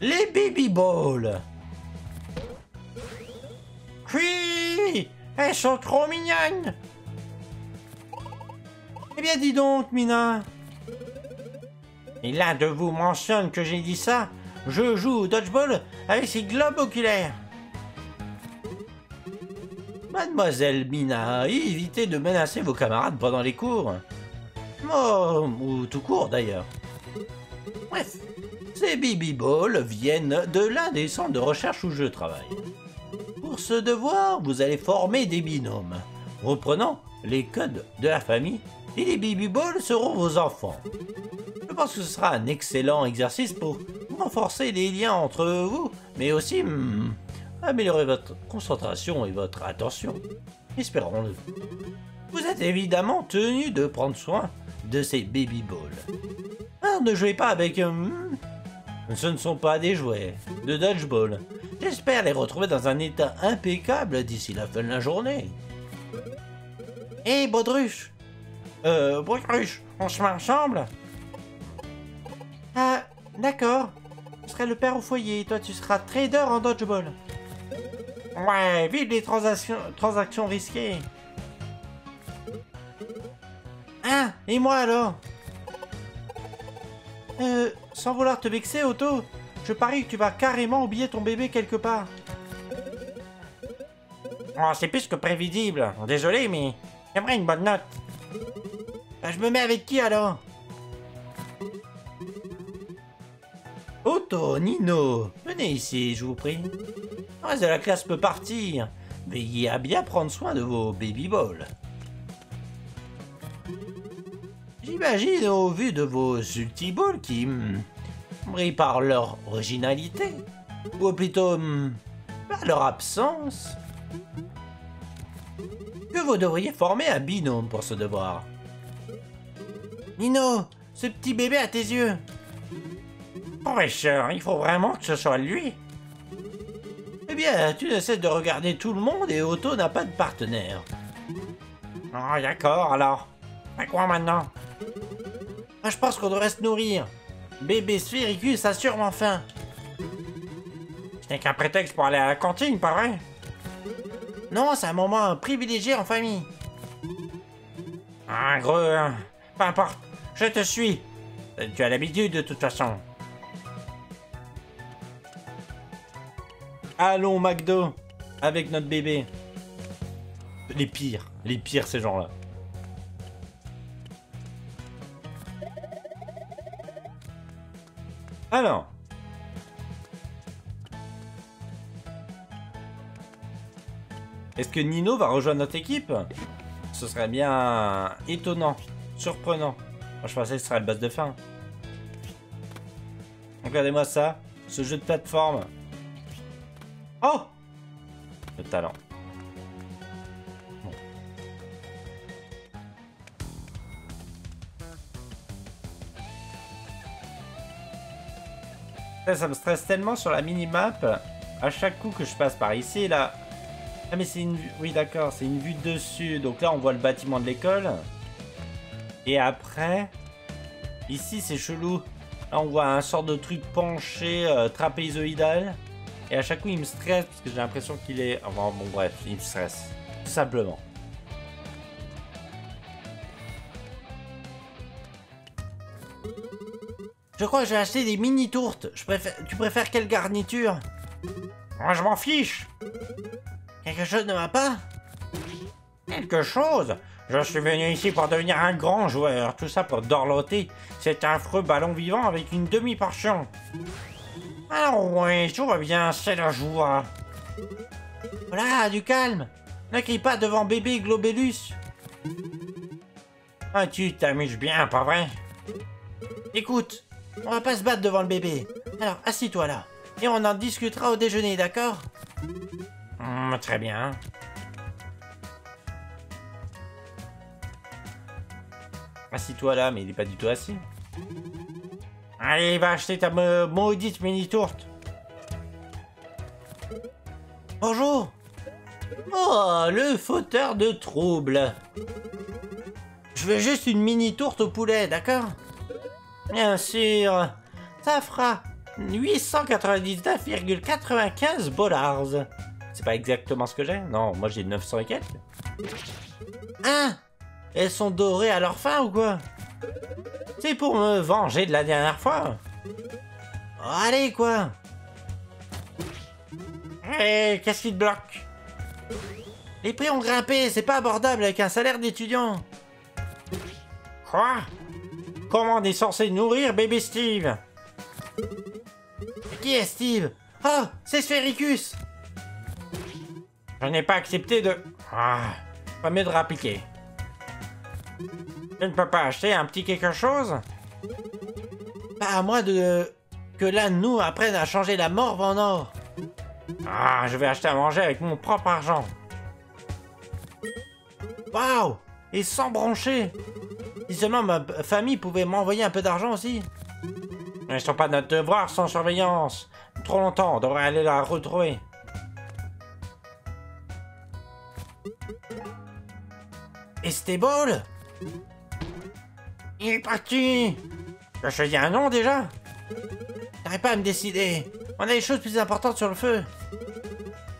les Baby Balls. Oui, elles sont trop mignonnes. Eh bien, dis donc, Mina. Et là de vous mentionne que j'ai dit ça. Je joue au dodgeball avec ces globes oculaires. Mademoiselle Mina, évitez de menacer vos camarades pendant les cours. Oh, ou tout court d'ailleurs. Bref, ces Bibi Balls viennent de l'un des centres de recherche où je travaille. Pour ce devoir, vous allez former des binômes, reprenant les codes de la famille, et les Bibi Balls seront vos enfants. Je pense que ce sera un excellent exercice pour renforcer les liens entre vous, mais aussi hmm, améliorer votre concentration et votre attention. Espérons-le. Vous êtes évidemment tenu de prendre soin de ces baby balls. Alors ne jouez pas avec... Hmm, ce ne sont pas des jouets de dodgeball. J'espère les retrouver dans un état impeccable d'ici la fin de la journée. Hé, hey, Baudruche Euh, Baudruche, on se met ensemble? Ah, d'accord. Je serai le père au foyer et toi tu seras trader en dodgeball. Ouais, vive les transactions, transactions risquées. Hein? Et moi alors? Euh, sans vouloir te vexer, Otto, je parie que tu vas carrément oublier ton bébé quelque part. Oh, c'est plus que prévisible. Désolé, mais j'aimerais une bonne note. Bah, je me mets avec qui alors? Otto, Nino, venez ici, je vous prie. Le reste de la classe peut partir. Veillez à bien prendre soin de vos baby balls. J'imagine au vu de vos balls qui... Hmm, brillent par leur originalité, ou plutôt hmm, par leur absence. Que vous devriez former un binôme pour ce devoir. Nino, ce petit bébé à tes yeux. Professeur, il faut vraiment que ce soit lui. Eh bien, tu essaies de regarder tout le monde et Otto n'a pas de partenaire. Oh, d'accord, alors. À quoi maintenant? Moi, je pense qu'on devrait se nourrir. Bébé Sphéricus a sûrement faim. Ce n'est qu'un prétexte pour aller à la cantine, pas vrai? Non, c'est un moment privilégié en famille. Un gros... euh, Peu importe, je te suis. Euh, Tu as l'habitude de toute façon. Allons, McDo, avec notre bébé. Les pires, les pires ces gens-là. Alors. Est-ce que Nino va rejoindre notre équipe? Ce serait bien étonnant, surprenant. Je pensais que ce serait le boss de fin. Regardez-moi ça, ce jeu de plateforme. Oh Le talent. Ça, ça me stresse tellement sur la minimap. À chaque coup que je passe par ici, là. Ah mais c'est une vue... Oui d'accord, c'est une vue de dessus. Donc là on voit le bâtiment de l'école. Et après... Ici c'est chelou. Là on voit un sort de truc penché, euh, trapézoïdal. Et à chaque coup, il me stresse parce que j'ai l'impression qu'il est. Enfin, bon, bref, il me stresse. Tout simplement. Je crois que j'ai acheté des mini tourtes. Je préfère... Tu préfères quelle garniture? Moi, je m'en fiche. Quelque chose ne va pas? Quelque chose Je suis venu ici pour devenir un grand joueur. Tout ça pour dorloter cet affreux ballon vivant avec une demi-portion. Alors oui, tout va bien, c'est la joie. Voilà, du calme. Ne crie pas devant bébé Globelus. Ah, tu t'amuses bien, pas vrai? Écoute, on va pas se battre devant le bébé. Alors, assis-toi là. Et on en discutera au déjeuner, d'accord? Hum, Très bien. Assis-toi là, mais il est pas du tout assis. Allez, va acheter ta maudite mini-tourte. Bonjour Oh, le fauteur de troubles Je veux juste une mini tourte au poulet, d'accord? Bien sûr. Ça fera 899,95 dollars. C'est pas exactement ce que j'ai. Non, moi j'ai 900 et quelques. Hein? Elles sont dorées à leur fin ou quoi? C'est pour me venger de la dernière fois. Allez quoi? Hé, qu'est-ce qui te bloque? Les prix ont grimpé, c'est pas abordable avec un salaire d'étudiant. Quoi? Comment on est censé nourrir bébé Steve Qui est Steve? Oh, c'est Sphéricus Je n'ai pas accepté de... Ah, pas mieux de rappliquer. Tu ne peux pas acheter un petit quelque chose? Pas à moi de... Que l'un de nous apprenne à changer la morve en or. Ah, je vais acheter à manger avec mon propre argent. Waouh Et sans broncher Si seulement ma famille pouvait m'envoyer un peu d'argent aussi. Ils sont pas notre devoir sans surveillance. Trop longtemps, on devrait aller la retrouver. Ball? Il est parti Je choisis un nom déjà? J'arrive pas à me décider. On a des choses plus importantes sur le feu.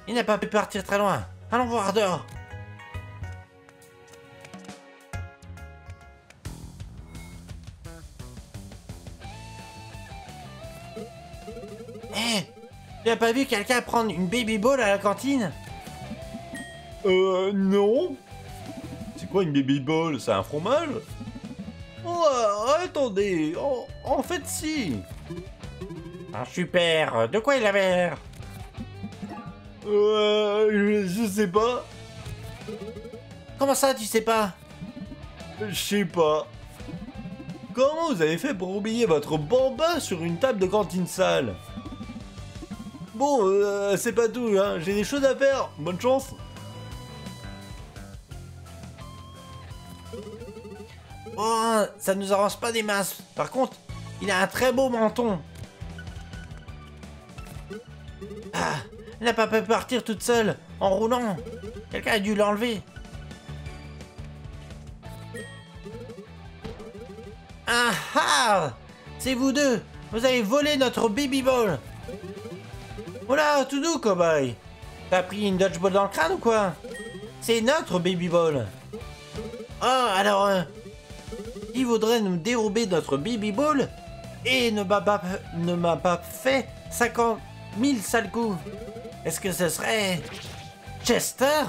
Il n'a pas pu partir très loin. Allons voir dehors. Hé Tu as pas vu quelqu'un prendre une baby ball à la cantine? Euh, non. C'est quoi une baby ball? C'est un fromage? Oh, attendez. En, en fait, si. Ah, super De quoi il avait l'air? Euh, je sais pas. Comment ça, tu sais pas? Je sais pas. Comment vous avez fait pour oublier votre bambin sur une table de cantine sale? Bon, euh, c'est pas tout, hein. J'ai des choses à faire. Bonne chance. Oh, ça nous avance pas des masses. Par contre, il a un très beau menton. Ah, elle n'a pas pu partir toute seule, en roulant. Quelqu'un a dû l'enlever. Ah ah C'est vous deux Vous avez volé notre baby ball Voilà, tout doux, cowboy. T'as pris une dodgeball dans le crâne ou quoi? C'est notre baby ball. Oh, alors... Euh, il voudrait nous dérober notre baby ball et ne m'a pas, fait 50 000 sales coups? Est-ce que ce serait Chester?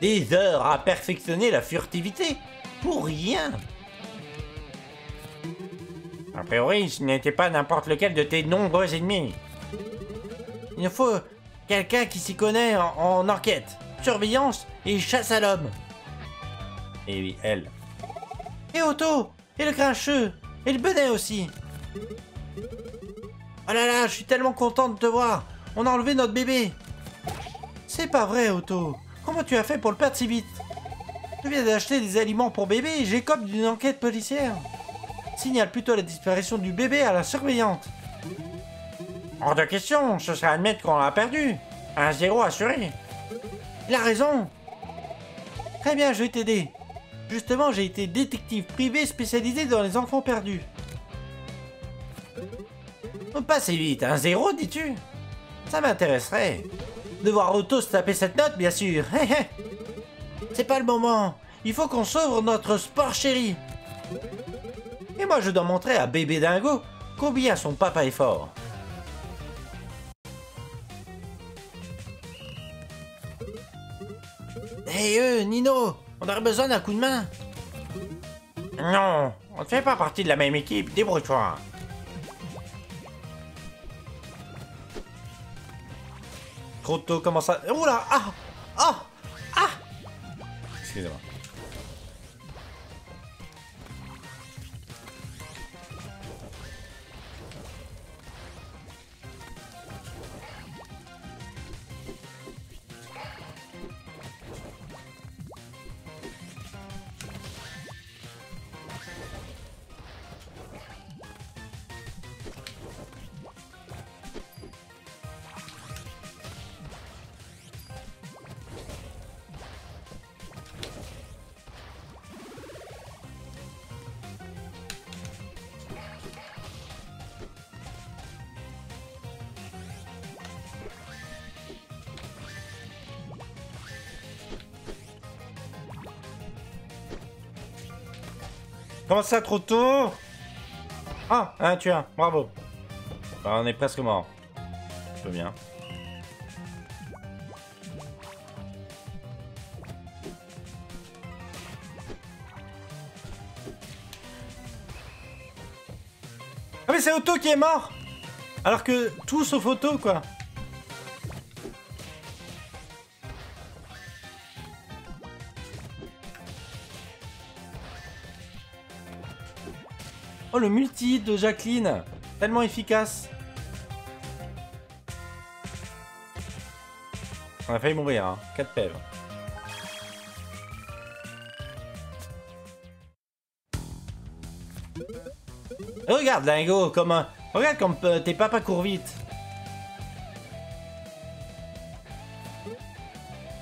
Des heures à perfectionner la furtivité pour rien. A priori, ce n'était pas n'importe lequel de tes nombreux ennemis. Il nous faut quelqu'un qui s'y connaît en enquête surveillance et chasse à l'homme. Et oui, elle. Et Otto Et le grincheux Et le benet aussi Oh là là, je suis tellement content de te voir On a enlevé notre bébé C'est pas vrai, Otto Comment tu as fait pour le perdre si vite? Je viens d'acheter des aliments pour bébé et j'écope d'une enquête policière. Signale plutôt la disparition du bébé à la surveillante. Hors de question, ce serait admettre qu'on l'a perdu. Un zéro assuré. Il a raison Très bien, je vais t'aider. Justement, j'ai été détective privé spécialisé dans les enfants perdus. Pas si vite, un zéro, dis-tu? Ça m'intéresserait. De voir Otto se taper cette note, bien sûr. C'est pas le moment. Il faut qu'on sauve notre sport chéri. Et moi, je dois montrer à bébé dingo combien son papa est fort. Hé eux, Nino, on aurait besoin d'un coup de main. Non, on ne fait pas partie de la même équipe, débrouille-toi. Trop tôt, comment ça? Oula Ah Ah Ah Excusez-moi. Comment ça, trop tôt? Ah, un tueur, bravo. Bah, on est presque mort. Je peux bien. Ah mais c'est Otto qui est mort Alors que tout sauf Otto, quoi. Oh, le multi de Jacqueline Tellement efficace On a failli mourir, hein. 4 pèvres. Regarde, Dingo, comment... Regarde comme euh, tes papas courent vite.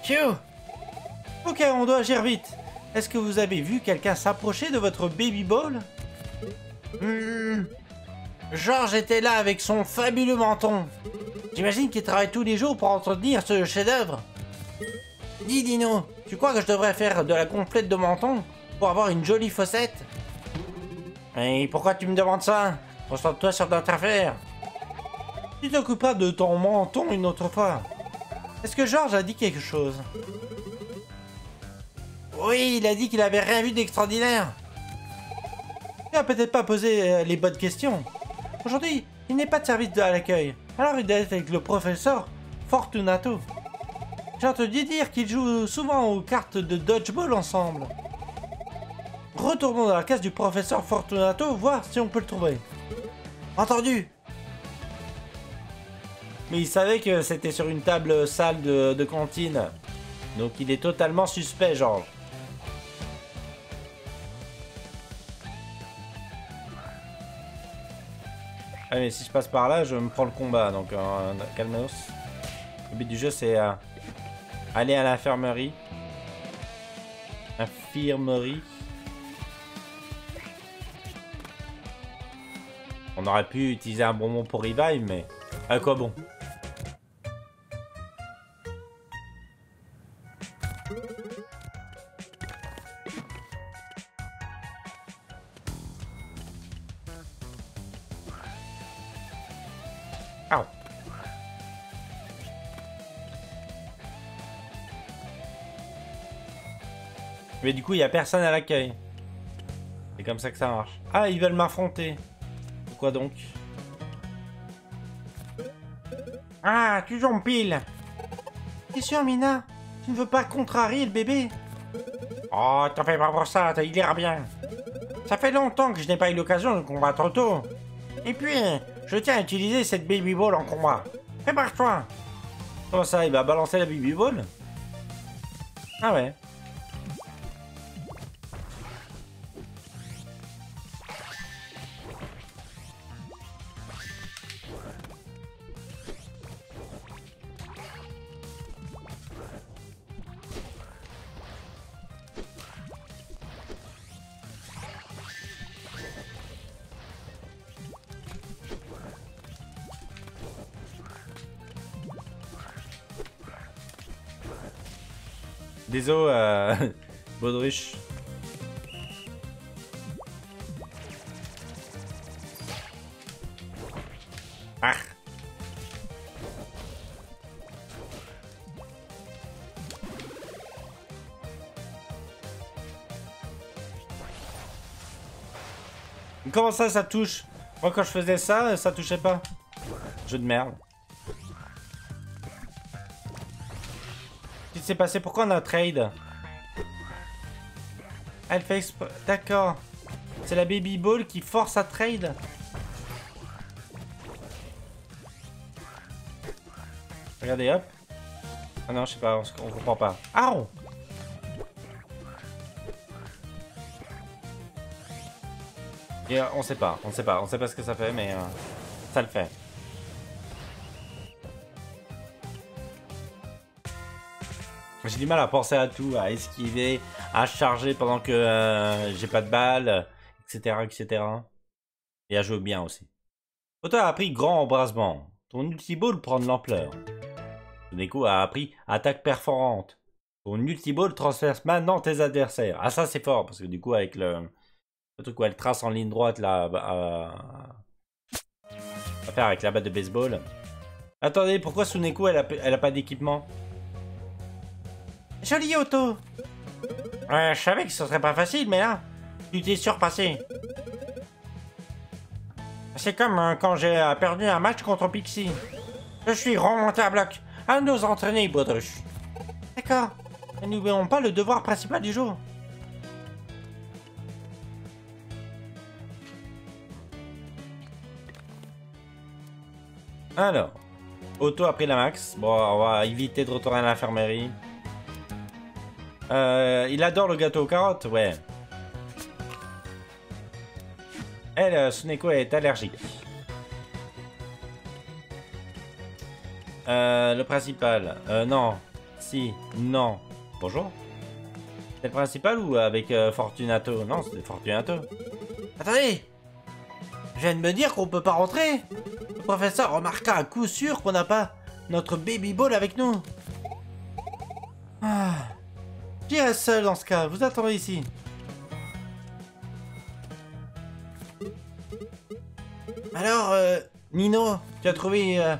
Phew Ok, on doit agir vite. Est-ce que vous avez vu quelqu'un s'approcher de votre baby ball? Hmm. Georges était là avec son fabuleux menton. J'imagine qu'il travaille tous les jours pour entretenir ce chef-d'œuvre. Dis Dino, tu crois que je devrais faire de la complète de menton pour avoir une jolie fossette? Et pourquoi tu me demandes ça? Concentre-toi sur notre affaire. Tu t'occuperas de ton menton une autre fois. Est-ce que Georges a dit quelque chose? Oui, il a dit qu'il avait rien vu d'extraordinaire. Peut-être pas posé euh, les bonnes questions. Aujourd'hui, il n'est pas de service à l'accueil. Alors il doit être avec le professeur Fortunato. J'ai entendu dire qu'ils jouent souvent aux cartes de dodgeball ensemble. Retournons dans la case du professeur Fortunato, voir si on peut le trouver. Entendu Mais il savait que c'était sur une table sale de, de cantine. Donc il est totalement suspect, Georges. Ah mais si je passe par là, je me prends le combat, donc euh, calmos. Le but du jeu c'est euh, aller à l'infirmerie. Infirmerie. On aurait pu utiliser un bon mot pour revive, mais à quoi bon? Mais du coup, il n'y a personne à l'accueil. C'est comme ça que ça marche. Ah, ils veulent m'affronter. Pourquoi donc? Ah, tu pile T'es sûr, Mina? Tu ne veux pas contrarier le bébé? Oh, t'en fais pas pour ça, il ira bien. Ça fait longtemps que je n'ai pas eu l'occasion de combattre tôt. Et puis, je tiens à utiliser cette baby ball en combat. Prépare-toi Comment ça, il va balancer la baby ball? Ah ouais. Désolé, euh... Baudruche. Ah Comment ça, ça touche? Moi, quand je faisais ça, ça touchait pas. Jeu de merde. Passé? Pourquoi on a trade? Elle fait. D'accord. C'est la baby ball qui force à trade Regardez, hop. Ah non, je sais pas, on, on comprend pas. Ah oh Et euh, on sait pas, on sait pas, on sait pas ce que ça fait, mais euh, ça le fait. J'ai du mal à penser à tout, à esquiver, à charger pendant que euh, j'ai pas de balles, etc., etc. Et à jouer bien aussi. Otto a appris grand embrasement. Ton ultiball prend de l'ampleur. Suneko a appris attaque perforante. Ton ultiball transperce maintenant tes adversaires. Ah ça c'est fort, parce que du coup avec le, le truc où elle trace en ligne droite là, à, à faire avec la batte de baseball. Attendez, pourquoi Suneko elle elle a pas d'équipement? Joli auto Ouais, je savais que ce serait pas facile, mais là, tu t'es surpassé. C'est comme euh, quand j'ai euh, perdu un match contre Pixie. Je suis remonté à bloc. À nous entraîner, Baudruche. D'accord. N'oublions pas le devoir principal du jour. Alors, Otto a pris la max. Bon, on va éviter de retourner à l'infirmerie. Euh, il adore le gâteau aux carottes, ouais. Elle, euh, Suneko est allergique. Euh, le principal. Euh, non. Si. Non. Bonjour. C'est le principal ou avec euh, Fortunato? Non, c'est Fortunato. Attendez Je viens de me dire qu'on peut pas rentrer. Le professeur remarqua à coup sûr qu'on n'a pas notre baby ball avec nous. Ah. J'irai seul dans ce cas, vous attendez ici. Alors, euh, Nino, tu as trouvé euh,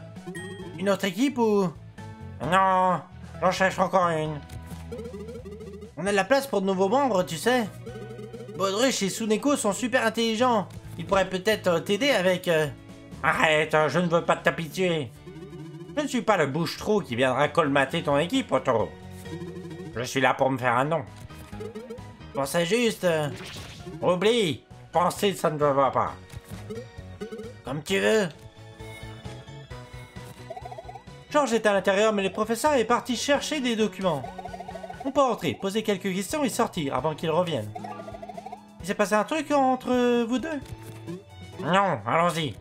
une autre équipe ou... Non, j'en cherche encore une. On a de la place pour de nouveaux membres, tu sais. Baudruche et Suneko sont super intelligents. Ils pourraient peut-être euh, t'aider avec... euh, Arrête, je ne veux pas de ta pitié. Je ne suis pas le bouche-trou qui viendra colmater ton équipe, Otto. Je suis là pour me faire un nom. Pensez juste. euh, Oublie. Penser, ça ne va pas. Comme tu veux. Georges est à l'intérieur, mais le professeur est parti chercher des documents. On peut entrer, poser quelques questions et sortir avant qu'il revienne. Il s'est passé un truc entre vous deux? Non, allons-y.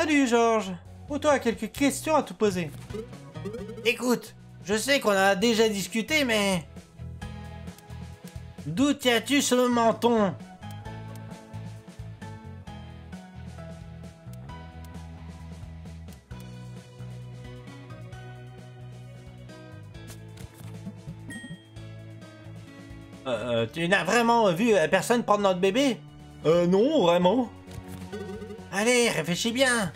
Salut Georges. Otto a quelques questions à te poser. Écoute, je sais qu'on a déjà discuté, mais... D'où tiens-tu ce menton? Euh, tu n'as vraiment vu euh, personne prendre notre bébé? Euh, non, vraiment. Allez, réfléchis bien.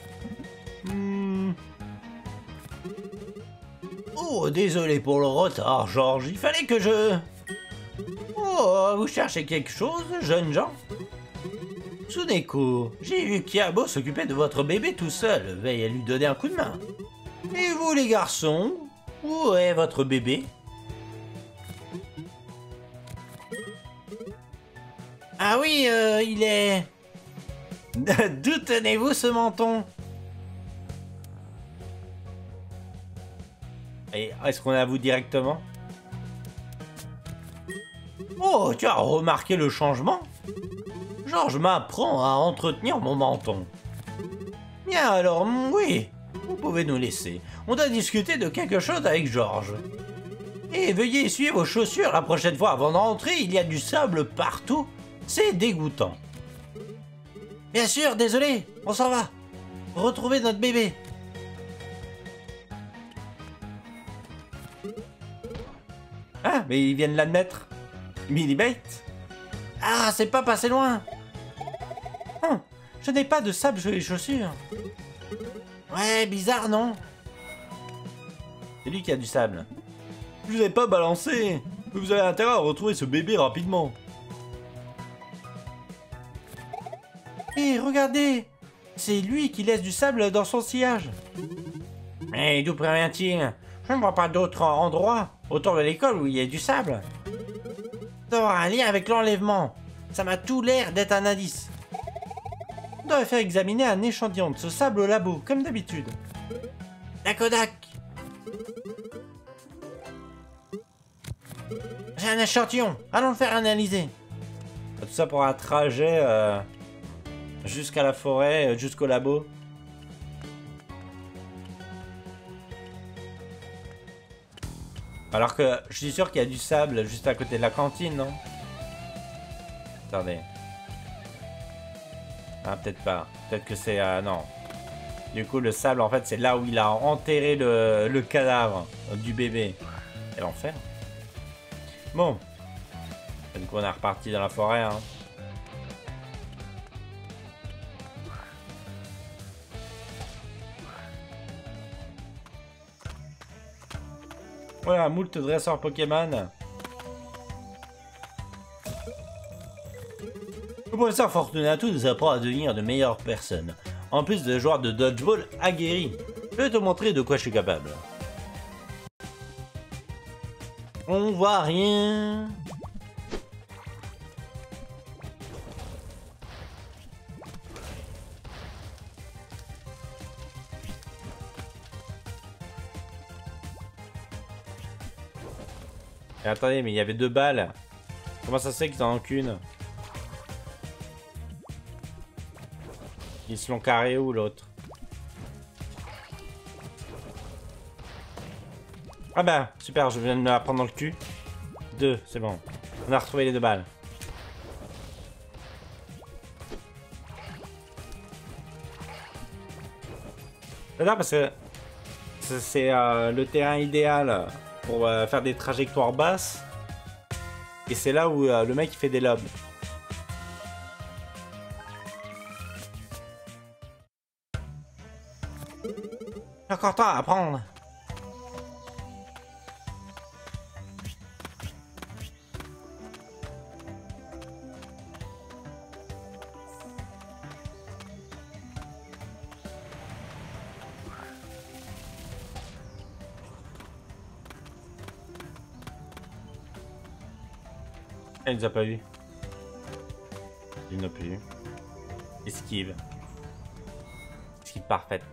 Hmm, Oh, désolé pour le retard, Georges. Il fallait que je... Oh, vous cherchez quelque chose, jeunes gens? Tsuneko, j'ai vu Kiabo s'occuper de votre bébé tout seul. Veille à lui donner un coup de main. Et vous, les garçons? Où est votre bébé? Ah oui, euh, il est... D'où tenez-vous ce menton est-ce qu'on avoue directement Oh, tu as remarqué le changement Georges m'apprend à entretenir mon menton. Bien alors, oui, vous pouvez nous laisser. On doit discuter de quelque chose avec Georges. Et veuillez essuyer vos chaussures la prochaine fois avant d'entrer, il y a du sable partout. C'est dégoûtant. Bien sûr, désolé, on s'en va. Retrouver notre bébé. Ah, mais ils viennent l'admettre. Millibait Ah, c'est pas passé loin. Hum, je n'ai pas de sable sur les chaussures. Ouais, bizarre, non? C'est lui qui a du sable. Je vous ai pas balancé. Vous avez intérêt à retrouver ce bébé rapidement. Regardez C'est lui qui laisse du sable dans son sillage. Mais d'où prévient-il Je ne vois pas d'autre endroit autour de l'école où il y a du sable. Ça avoir un lien avec l'enlèvement. Ça m'a tout l'air d'être un indice. On devrait faire examiner un échantillon de ce sable au labo, comme d'habitude. La Kodak J'ai un échantillon, allons le faire analyser. Tout ça pour un trajet euh, jusqu'à la forêt, euh, jusqu'au labo. Alors que je suis sûr qu'il y a du sable juste à côté de la cantine, non? Attendez. Ah, peut-être pas. Peut-être que c'est... euh, non. Du coup, le sable, en fait, c'est là où il a enterré le, le cadavre du bébé. Et l'enfer. Bon. Du coup, on est reparti dans la forêt, hein. Voilà, moult dresseurs Pokémon. Le professeur Fortunato nous apprend à devenir de meilleures personnes, en plus de joueurs de dodgeball aguerris. Je vais te montrer de quoi je suis capable. On voit rien. Et attendez, mais il y avait deux balles. Comment ça se fait qu'ils en ont qu'une Ils se l'ont carré où l'autre Ah bah, super, je viens de me la prendre dans le cul. Deux, c'est bon. On a retrouvé les deux balles. J'adore parce que c'est- c'est euh, le terrain idéal pour euh, faire des trajectoires basses. Et c'est là où euh, le mec fait des lobes. Encore temps à apprendre. Elle nous a pas vu. Il n'a plus. Esquive. Esquive parfaite.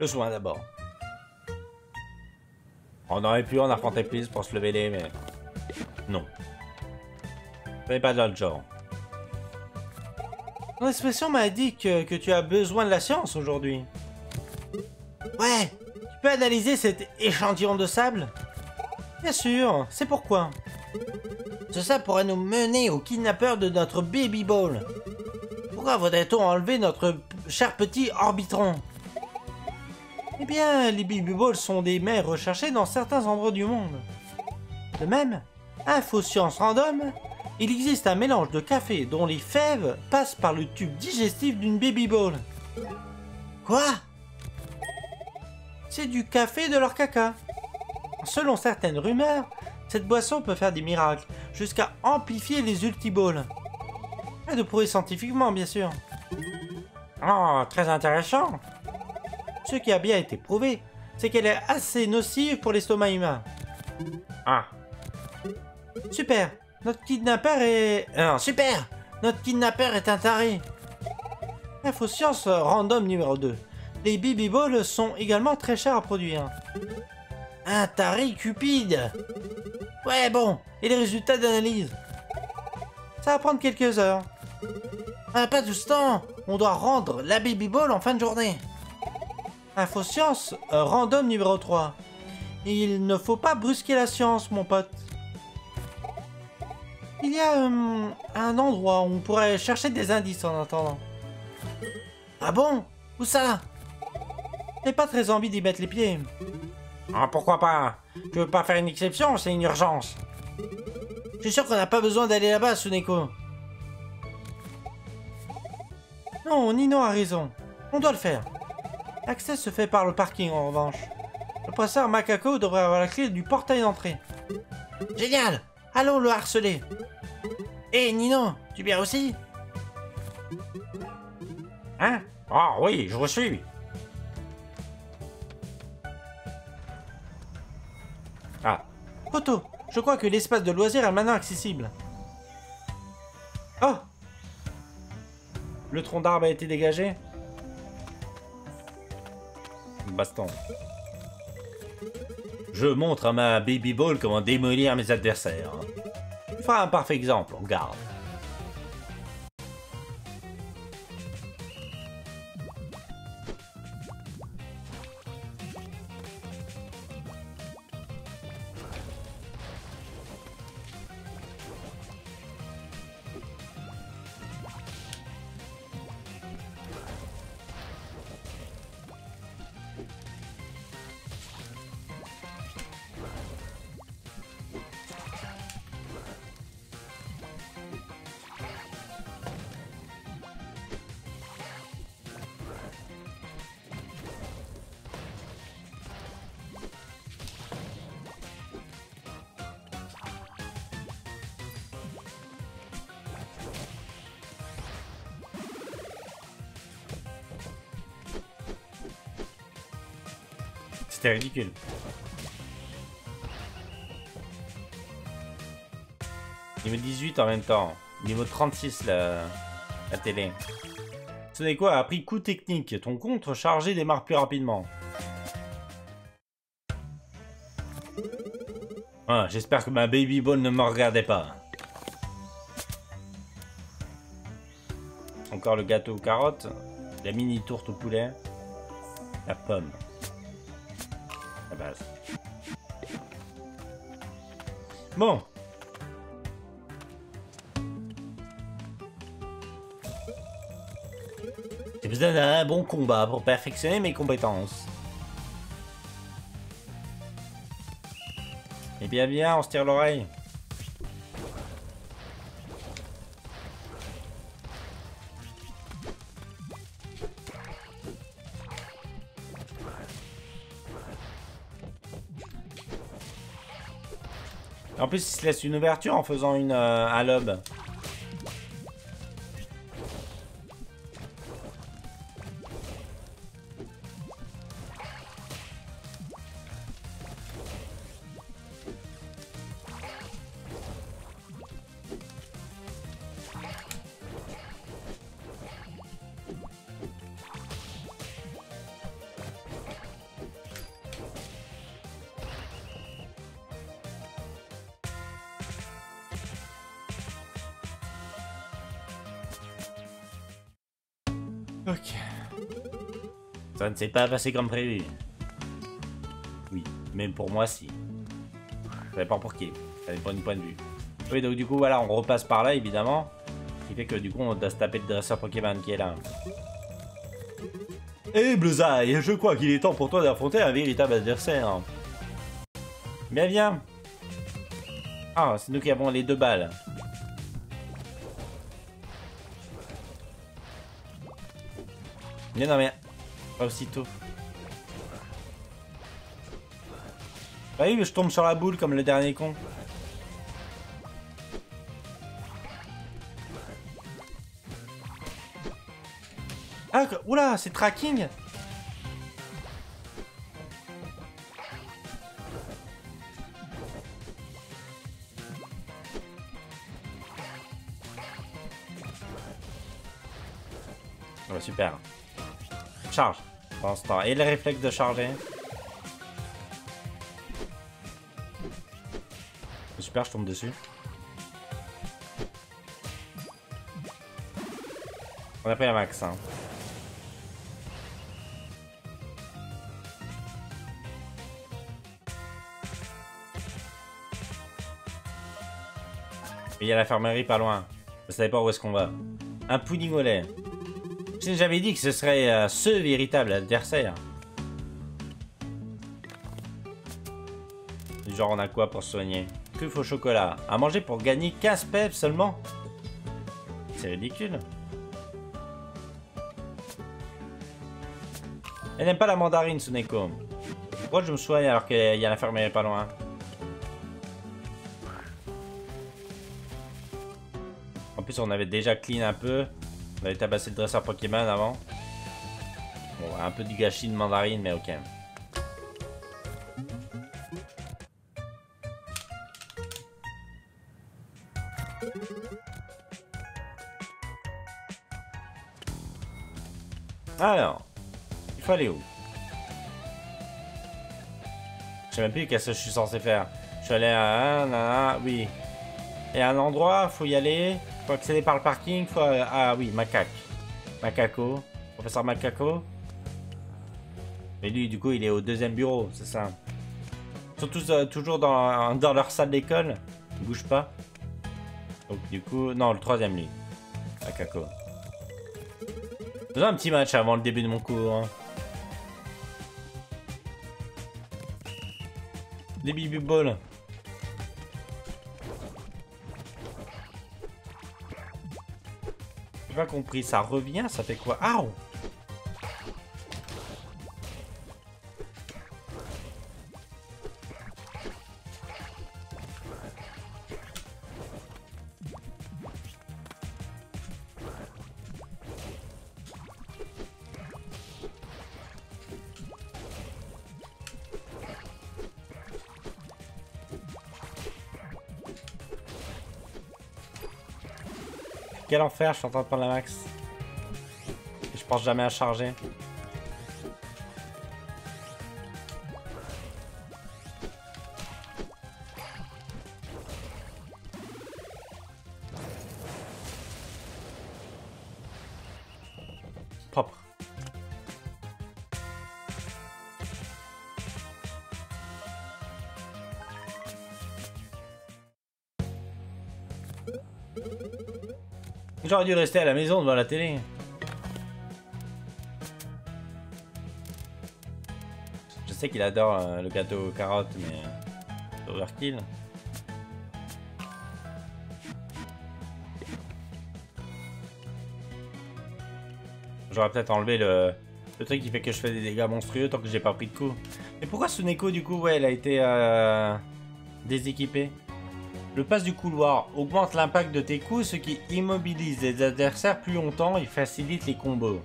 Le soin d'abord. On aurait pu en affronter plus pour se lever les, mais... Non. Ce n'est pas dans le genre. Ton expression m'a dit que, que tu as besoin de la science aujourd'hui. Ouais, peux analyser cet échantillon de sable Bien sûr, c'est pourquoi. Ce sable pourrait nous mener au kidnappeur de notre Baby Ball. Pourquoi voudrait-on enlever notre cher petit Orbitron Eh bien, les Baby Balls sont des mets recherchés dans certains endroits du monde. De même, Info Science Random, il existe un mélange de café dont les fèves passent par le tube digestif d'une Baby Ball. Quoi? C'est du café de leur caca. Selon certaines rumeurs, cette boisson peut faire des miracles, jusqu'à amplifier les ultiballs. Et de prouver scientifiquement, bien sûr. Oh, très intéressant. Ce qui a bien été prouvé, c'est qu'elle est assez nocive pour l'estomac humain. Ah. Super. Notre kidnappeur est... Euh, non, super. Notre kidnappeur est un taré. Infoscience random numéro 2. Les BB Balls sont également très chers à produire. Un taré cupide Ouais, bon. Et les résultats d'analyse? Ça va prendre quelques heures. Ah, pas tout ce temps. On doit rendre la Baby Ball en fin de journée. Infoscience euh, random numéro 3. Il ne faut pas brusquer la science, mon pote. Il y a euh, un endroit où on pourrait chercher des indices en attendant. Ah bon? Où ça? J'ai pas très envie d'y mettre les pieds. Ah, pourquoi pas? Tu veux pas faire une exception C'est une urgence. Je suis sûr qu'on n'a pas besoin d'aller là-bas, Suneko. Non, Nino a raison. On doit le faire. L'accès se fait par le parking, en revanche. Le professeur Makako devrait avoir la clé du portail d'entrée. Génial Allons le harceler. Hé, Nino, tu viens aussi? Hein? Ah oui, je vous suis. Poto, je crois que l'espace de loisirs est maintenant accessible. Oh le tronc d'arbre a été dégagé Baston. Je montre à ma baby ball comment démolir mes adversaires. Tu feras un parfait exemple, on C'était ridicule. Niveau 18 en même temps. Niveau 36 la, la télé. Ce quoi? Appris coup technique. Ton compte chargé démarre plus rapidement. Ah, J'espère que ma baby ball ne me regardait pas. Encore le gâteau aux carottes. La mini tourte au poulet. La pomme. Bon. J'ai besoin d'un bon combat pour perfectionner mes compétences. Eh bien, bien, on se tire l'oreille. En plus, il se laisse une ouverture en faisant une, euh, un. Ok. Ça ne s'est pas passé comme prévu. Oui, même pour moi, si. Ça dépend pour qui. Ça dépend du point de vue. Oui, donc du coup, voilà, on repasse par là, évidemment. Ce qui fait que du coup, on doit se taper le dresseur Pokémon qui est là. Eh, hey, je crois qu'il est temps pour toi d'affronter un véritable adversaire. Bien, viens. Ah, c'est nous qui avons les deux balles. Non, mais... Pas aussitôt. Bah oui, mais je tombe sur la boule comme le dernier con. Ah, oula, c'est tracking Charge, ce temps. Et le réflexe de charger. Super, je tombe dessus. On a pris un max. Hein. Il y a l'infirmerie pas loin. Je savais pas où est-ce qu'on va. Un pudding au lait. J'avais dit que ce serait euh, ce véritable adversaire. Genre on a quoi pour soigner? Que au chocolat. À manger pour gagner 15 peps seulement? C'est ridicule. Elle n'aime pas la mandarine, Suneko. Pourquoi je me soigne alors qu'il y a l'infirmerie pas loin? En plus, on avait déjà clean un peu. On avait tabassé le dresseur Pokémon avant? Bon, un peu du gâchis de mandarine, mais ok. Alors, il faut aller où? Je sais même plus qu'est-ce que je suis censé faire. Je suis allé à un, oui. Et à un endroit, faut y aller. Faut accéder par le parking. Faut... Ah oui, macaque. Macaco. Professeur Macaco. Mais lui, du coup, il est au deuxième bureau, c'est ça. Ils sont tous euh, toujours dans, leur salle d'école. Ils bougent pas. Donc, du coup, non, le troisième, lui. Macaco. Faisons un petit match avant le début de mon cours. Hein. Des bibi balls. Compris, ça revient, ça fait quoi? Ah Quel enfer, je suis en train de prendre la max. Et je pense jamais à charger. J'aurais dû rester à la maison devant la télé. Je sais qu'il adore euh, le gâteau aux carottes, mais... Euh, overkill. J'aurais peut-être enlevé le... le truc qui fait que je fais des dégâts monstrueux tant que j'ai pas pris de coup. Mais pourquoi Suneko, du coup, ouais, elle a été euh, déséquipée? Le pass du couloir augmente l'impact de tes coups, ce qui immobilise les adversaires plus longtemps et facilite les combos.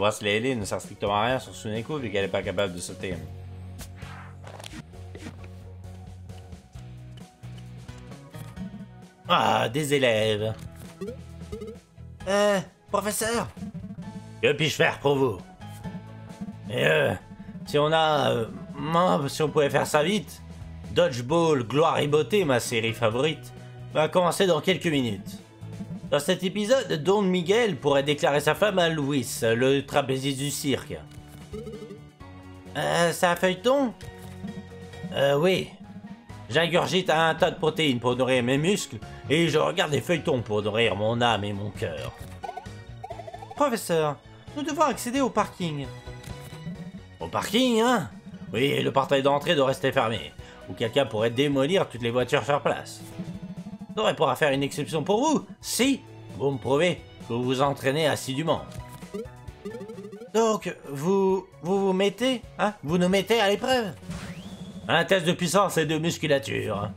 Bracelet ailé ne sert strictement à rien sur Suneko vu qu'elle n'est pas capable de sauter. Ah, des élèves. Euh, professeur Que puis-je faire pour vous? Et euh, si on a... euh, moi, si on pouvait faire ça vite Dodgeball, Gloire et Beauté, ma série favorite, va commencer dans quelques minutes. Dans cet épisode, Don Miguel pourrait déclarer sa femme à Louis, le trapéziste du cirque. Euh, c'est un feuilleton? Euh, oui. J'ingurgite un tas de protéines pour nourrir mes muscles, et je regarde des feuilletons pour nourrir mon âme et mon cœur. Professeur, nous devons accéder au parking. Au parking, hein? Oui, le portail d'entrée doit rester fermé, ou quelqu'un pourrait démolir toutes les voitures sur place. Pourra faire une exception pour vous, si vous me prouvez que vous vous entraînez assidûment. Donc, vous... vous vous mettez, hein Vous nous mettez à l'épreuve Un test de puissance et de musculature.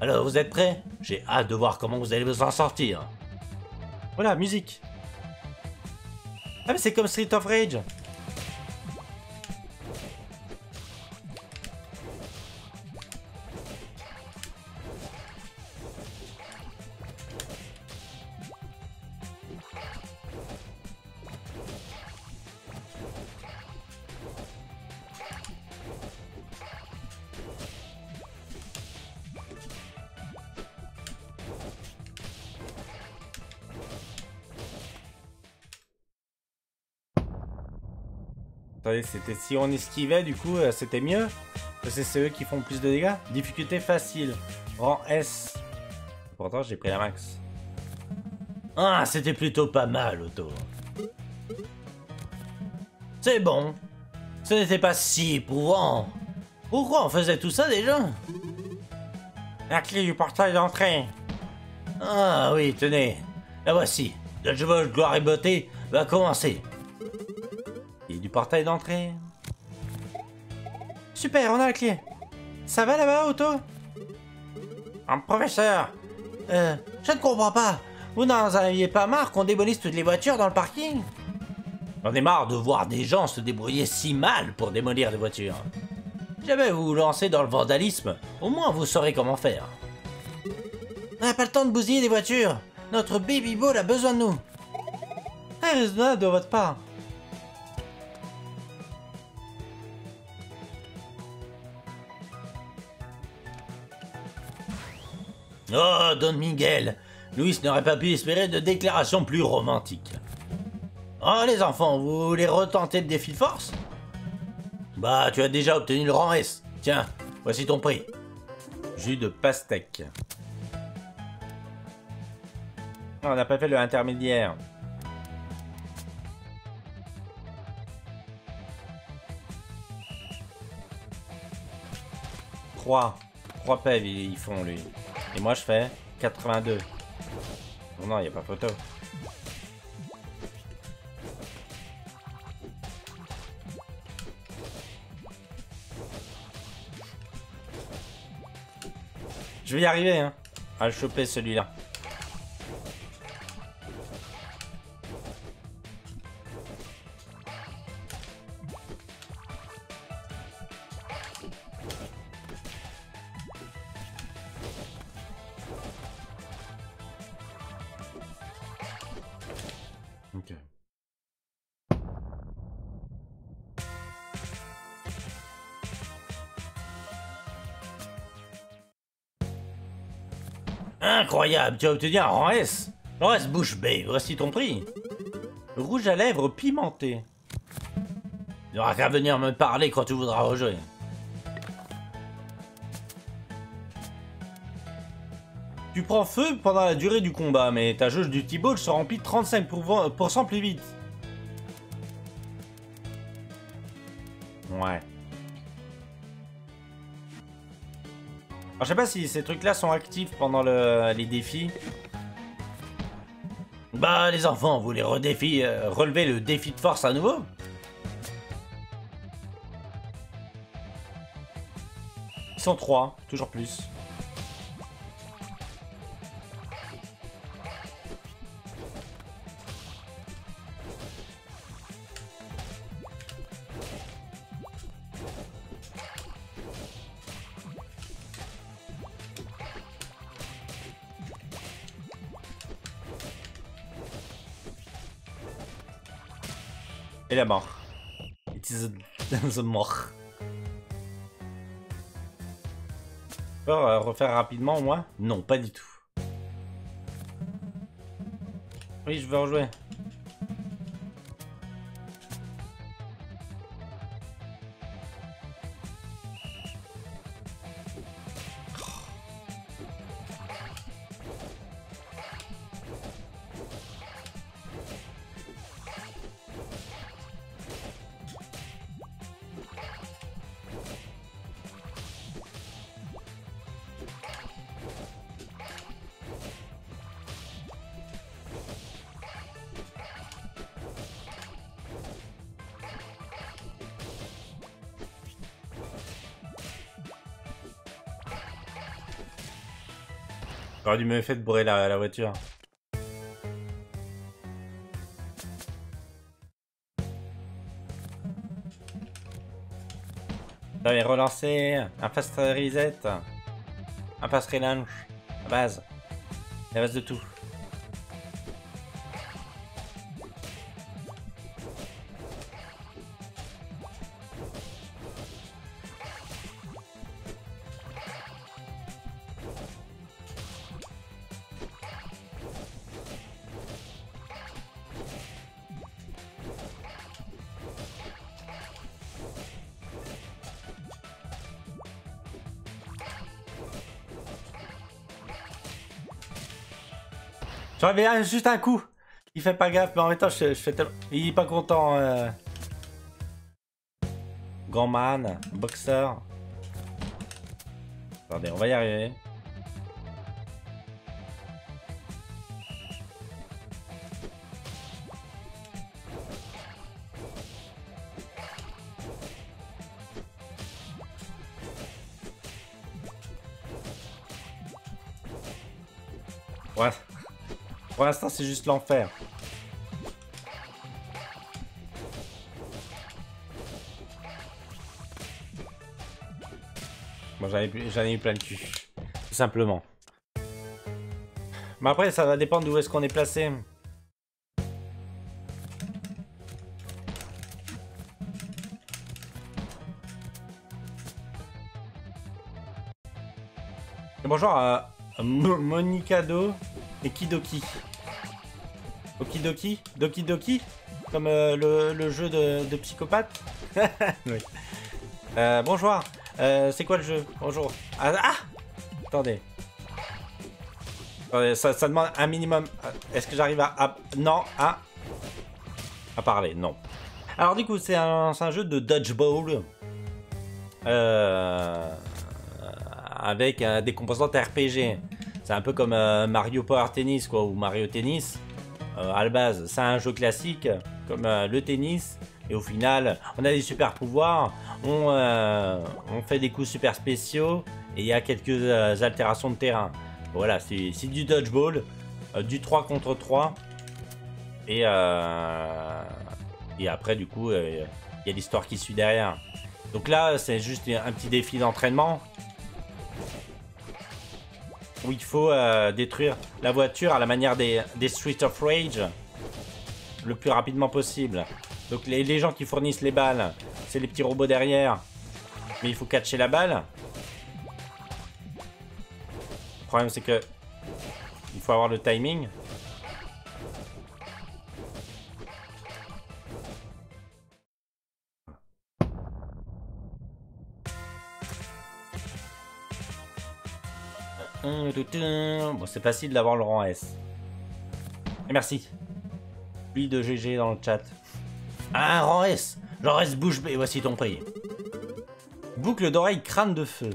Alors, vous êtes prêts? J'ai hâte de voir comment vous allez vous en sortir. Voilà, musique. Ah mais c'est comme Street of Rage. C'était si on esquivait, du coup, euh, c'était mieux Parce que c'est eux qui font plus de dégâts Difficulté facile. Rang S. Pourtant, j'ai pris la max. Ah, c'était plutôt pas mal, Otto. C'est bon. Ce n'était pas si éprouvant. Pourquoi on faisait tout ça déjà? La clé du portail d'entrée. Ah oui, tenez. La voici. Jeu de gloire et beauté va commencer. Et du portail d'entrée. Super, on a la clé. Ça va là-bas, Otto? Un professeur Euh, je ne comprends pas. Vous n'en aviez pas marre qu'on démolisse toutes les voitures dans le parking? J'en ai marre de voir des gens se débrouiller si mal pour démolir des voitures. Jamais vous vous lancez dans le vandalisme, au moins vous saurez comment faire. On n'a pas le temps de bousiller des voitures. Notre baby ball a besoin de nous. Très raisonnable de votre part. Oh, Don Miguel Louis n'aurait pas pu espérer de déclaration plus romantique. Oh, les enfants, vous voulez retenter le défi de force? Bah, tu as déjà obtenu le rang S. Tiens, voici ton prix. Jus de pastèque. On n'a pas fait le intermédiaire. Trois. Trois PEV ils ils font lui. Et moi je fais 82. Non, non, il a pas photo. Je vais y arriver, hein. À le choper celui-là. Tu as obtenu un rang S. Rang S bouche bée, voici ton prix. Rouge à lèvres pimenté. Tu n'auras qu'à venir me parler quand tu voudras rejouer. Tu prends feu pendant la durée du combat, mais ta jauge du T-Ball se remplit 35% plus vite. Je sais pas si ces trucs-là sont actifs pendant le- les défis. Bah, les enfants, vous voulez redéfi, euh, relever le défi de force à nouveau Ils sont trois, toujours plus. La mort. It is the mort. peux refaire rapidement, moi? Non, pas du tout. Oui, je veux rejouer. J'aurais dû me faire bourrer la, la voiture. J'avais relancé un fast reset, un fast relaunch, la base, la base de tout. Juste un coup. Il fait pas gaffe, mais en même temps, je, fais tellement... Il est pas content. Euh... Grand man, boxeur. Attendez, on va y arriver. Pour l'instant, c'est juste l'enfer. Bon, j'en ai, eu plein de cul. Tout simplement. Mais après, ça va dépendre d'où est-ce qu'on est placé. bonjour à Monicado et Kidoki. Okidoki Doki Doki Comme euh, le, jeu de, psychopathe Oui. Euh, bonjour. Euh, c'est quoi le jeu? Bonjour. Ah, ah Attendez. ça, demande un minimum. Est-ce que j'arrive à, Non, à... À parler, non. Alors du coup, c'est un, un, jeu de dodgeball. avec des composantes RPG. C'est un peu comme Mario Power Tennis, quoi, ou Mario Tennis. Euh, à la base, c'est un jeu classique comme euh, le tennis. Et au final, on a des super pouvoirs, on, euh, fait des coups super spéciaux et il y a quelques altérations de terrain. Voilà, c'est du dodgeball, du 3 contre 3. Et, et après, du coup, il y a l'histoire qui suit derrière. Donc là, c'est juste un petit défi d'entraînement où il faut euh, détruire la voiture à la manière des, des Street of Rage le plus rapidement possible. Donc les, gens qui fournissent les balles, c'est les petits robots derrière. Mais il faut catcher la balle. Le problème c'est que il faut avoir le timing. Bon, c'est facile d'avoir le rang S. Et merci. Lui de GG dans le chat. Ah, rang S Genre S bouche B, voici ton prix. Boucle d'oreille crâne de feu.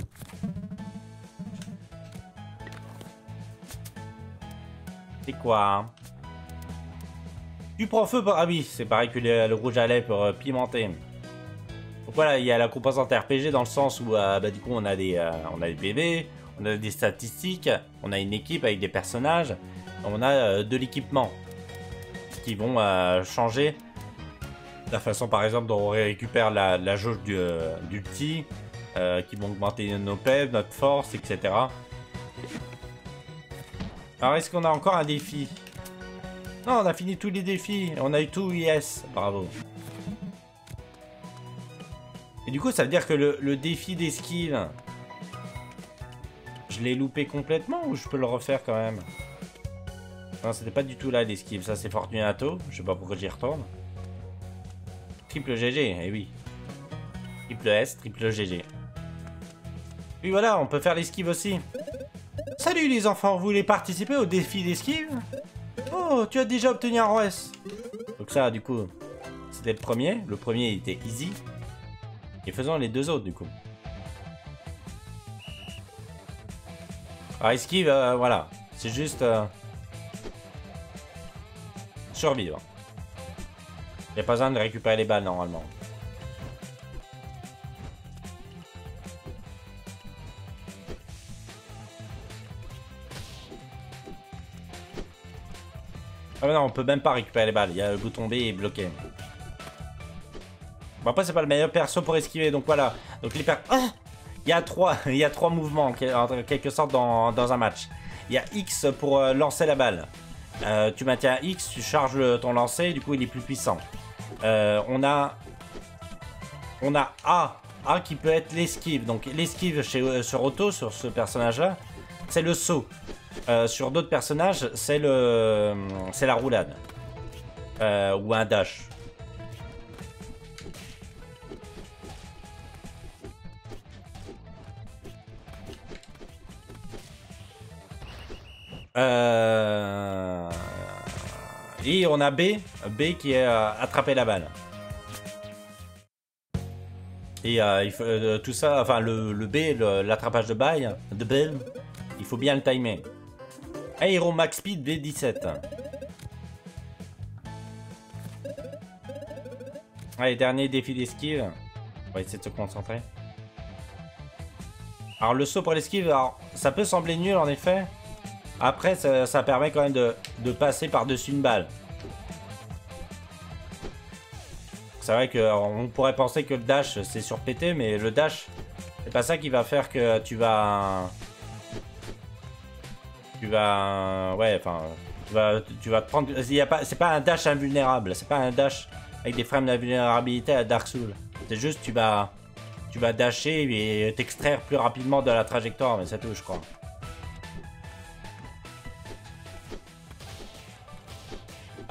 C'est quoi? Tu prends feu Ah oui, c'est pareil que le, rouge à lèvres pour euh, pimenter. Donc voilà, il y a la composante RPG dans le sens où euh, bah, du coup on a des, euh, on a des bébés, on a des statistiques, on a une équipe avec des personnages, on a euh, de l'équipement. Qui vont euh, changer. La façon par exemple dont on récupère la, jauge du, euh, petit, qui vont augmenter nos PEV, notre force, etc. Alors est-ce qu'on a encore un défi? Non, on a fini tous les défis, on a eu tout yes, bravo. Et du coup, ça veut dire que le, le défi d'esquive, je l'ai loupé complètement ou je peux le refaire quand même Non, c'était pas du tout là l'esquive. Ça, c'est Fortunato. Je sais pas pourquoi j'y retourne. Triple GG, eh oui. Triple S, triple GG. Oui, voilà, on peut faire l'esquive aussi. Salut les enfants, vous voulez participer au défi d'esquive? Oh, tu as déjà obtenu un ROS. Donc ça, du coup, c'était le premier. Le premier, était easy. Et faisons les deux autres, du coup. Alors, esquive, euh, voilà. C'est juste... Euh, survivre. Il n'y a pas besoin de récupérer les balles, normalement. Ah non, on peut même pas récupérer les balles. Il y a le bouton B est bloqué. Bon après c'est pas le meilleur perso pour esquiver, donc voilà. Donc les ah il y a trois, il y a trois mouvements en quelque sorte dans, un match. Il y a X pour euh, lancer la balle. Euh, tu maintiens X, tu charges ton lancer, du coup il est plus puissant. Euh, on a, on a A, A qui peut être l'esquive. Donc l'esquive sur Auto, sur ce personnage-là, c'est le saut. Sur d'autres personnages, c'est le, c'est la roulade ou un dash. Euh, et on a B, B qui est attraper la balle. Et il faut, tout ça, enfin le, le B, l'attrapage de balle, de balle, il faut bien le timer. Aero Max Speed V17. Allez, dernier défi d'esquive. On va essayer de se concentrer. Alors le saut pour l'esquive, ça peut sembler nul en effet. Après, ça, permet quand même de, passer par-dessus une balle. C'est vrai qu'on pourrait penser que le dash c'est surpété, mais le dash, c'est pas ça qui va faire que tu vas tu vas... Ouais, enfin... Tu vas, tu vas te prendre... C'est pas un dash invulnérable. C'est pas un dash avec des frames d'invulnérabilité à Dark Souls. C'est juste tu vas... Tu vas dasher et t'extraire plus rapidement de la trajectoire, mais c'est tout, je crois.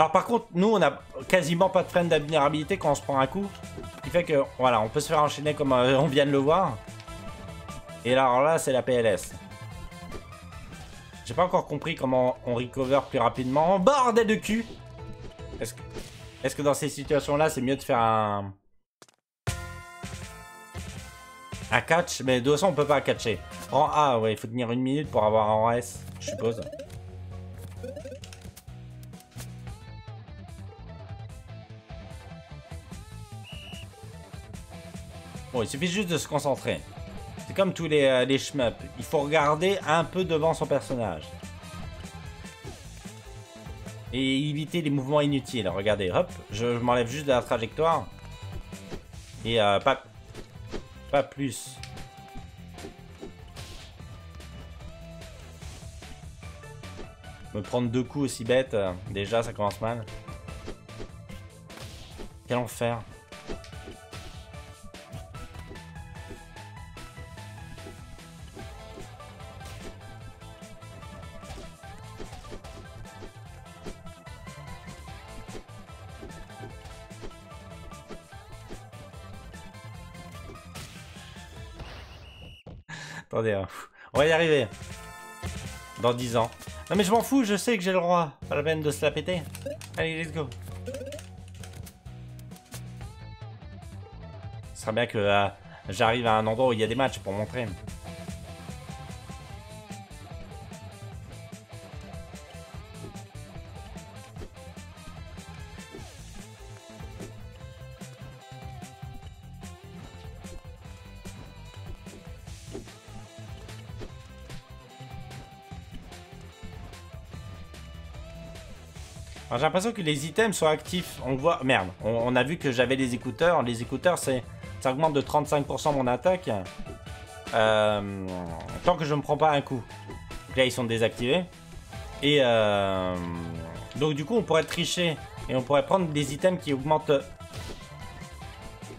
Alors par contre, nous, on a quasiment pas de frame d'invulnérabilité quand on se prend un coup. Ce qui fait que, voilà, on peut se faire enchaîner comme euh, on vient de le voir. Et alors là, c'est la PLS. J'ai pas encore compris comment on recover plus rapidement. Bordel de cul Est-ce que, est que dans ces situations-là, c'est mieux de faire un... Un catch? Mais de toute façon, on peut pas catcher. En A, ouais, il faut tenir une minute pour avoir un S, je suppose. Bon, il suffit juste de se concentrer. C'est comme tous les, euh, les. Il faut regarder un peu devant son personnage. Et éviter les mouvements inutiles. Regardez, hop, je, m'enlève juste de la trajectoire. Et euh, pas, pas plus. Me prendre deux coups aussi bêtes, euh, déjà ça commence mal. Quel enfer. Attendez, hein. on va y arriver. Dans 10 ans. Non mais je m'en fous, je sais que j'ai le droit. Pas la peine de se la péter. Allez, let's go. Ce serait bien que euh, j'arrive à un endroit où il y a des matchs pour montrer. J'ai l'impression que les items sont actifs. On voit... Merde, on, a vu que j'avais les écouteurs. Les écouteurs, c'est ça augmente de 35% mon attaque. Euh, tant que je ne me prends pas un coup. Là, ils sont désactivés. Et euh, donc du coup, on pourrait tricher. Et on pourrait prendre des items qui augmentent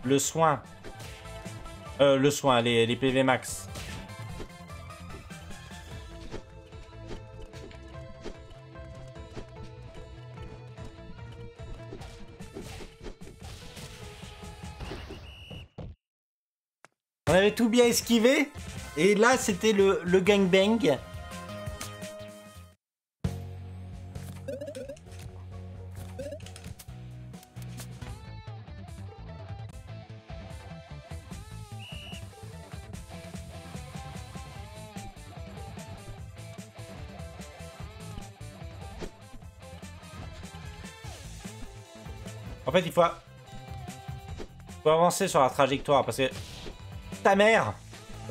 le soin Euh, le soin, les PV max. On avait tout bien esquivé. Et là, c'était le, le gangbang. En fait, il faut, faut avancer sur la trajectoire parce que ta mère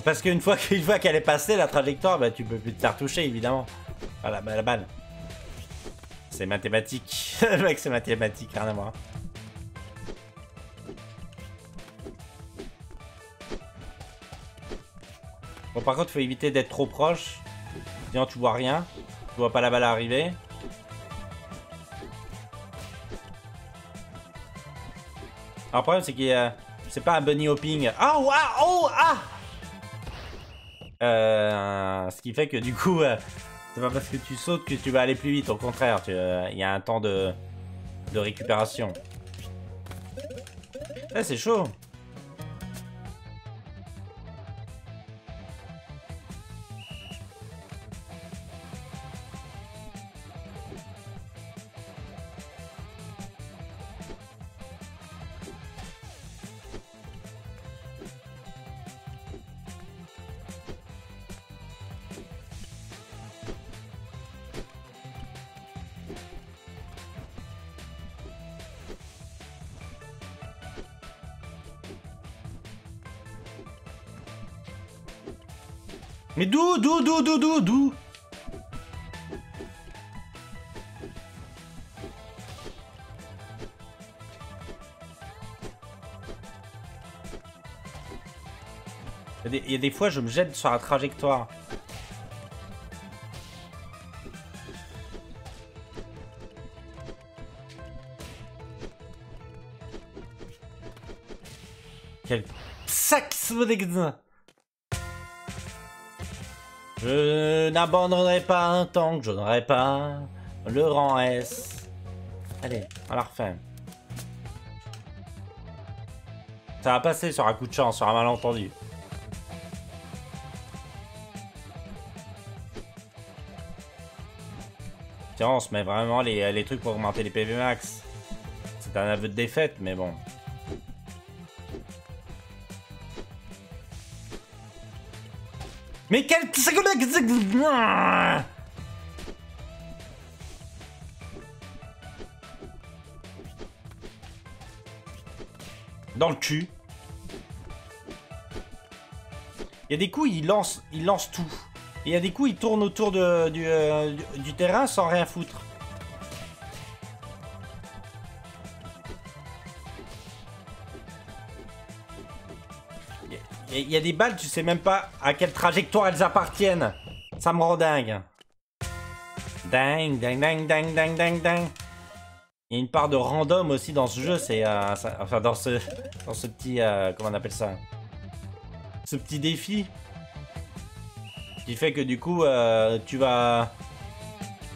Parce qu'une fois qu'une fois qu'elle est passée la trajectoire, bah tu peux plus te la retoucher évidemment. Voilà, bah, la balle. C'est mathématique. Le mec, c'est mathématique, rien à voir. Bon, par contre, faut éviter d'être trop proche. Sinon, tu vois rien. Tu vois pas la balle arriver. Alors, le problème, c'est qu'il y a... C'est pas un bunny hopping. Ah, oh, ah, oh, ah euh, Ce qui fait que du coup, euh, c'est pas parce que tu sautes que tu vas aller plus vite. Au contraire, il euh, y a un temps de, de récupération. Eh, c'est chaud. D'où, d'où, d'où, d'où, d'où, Il y, a des fois, je me jette sur la trajectoire. Quel sac Je n'abandonnerai pas un tant que je n'aurai pas le rang S. Allez, on la refait. Ça va passer sur un coup de chance, sur un malentendu. Tiens, on se met vraiment les, les trucs pour augmenter les PV max. C'est un aveu de défaite, mais bon. Mais quel... Dans le cul. Il y a des coups, il lance, il lance tout. Et il y a des coups, il tourne autour de, euh, du terrain sans rien foutre. Y a des balles, tu sais même pas à quelle trajectoire elles appartiennent. Ça me rend dingue. Dingue, dingue, dingue, dingue, dingue, dingue, dingue. Il y a une part de random aussi dans ce jeu, c'est... Euh, enfin, dans ce, dans ce petit... Euh, comment on appelle ça? Ce petit défi. Qui fait que du coup, euh, tu vas...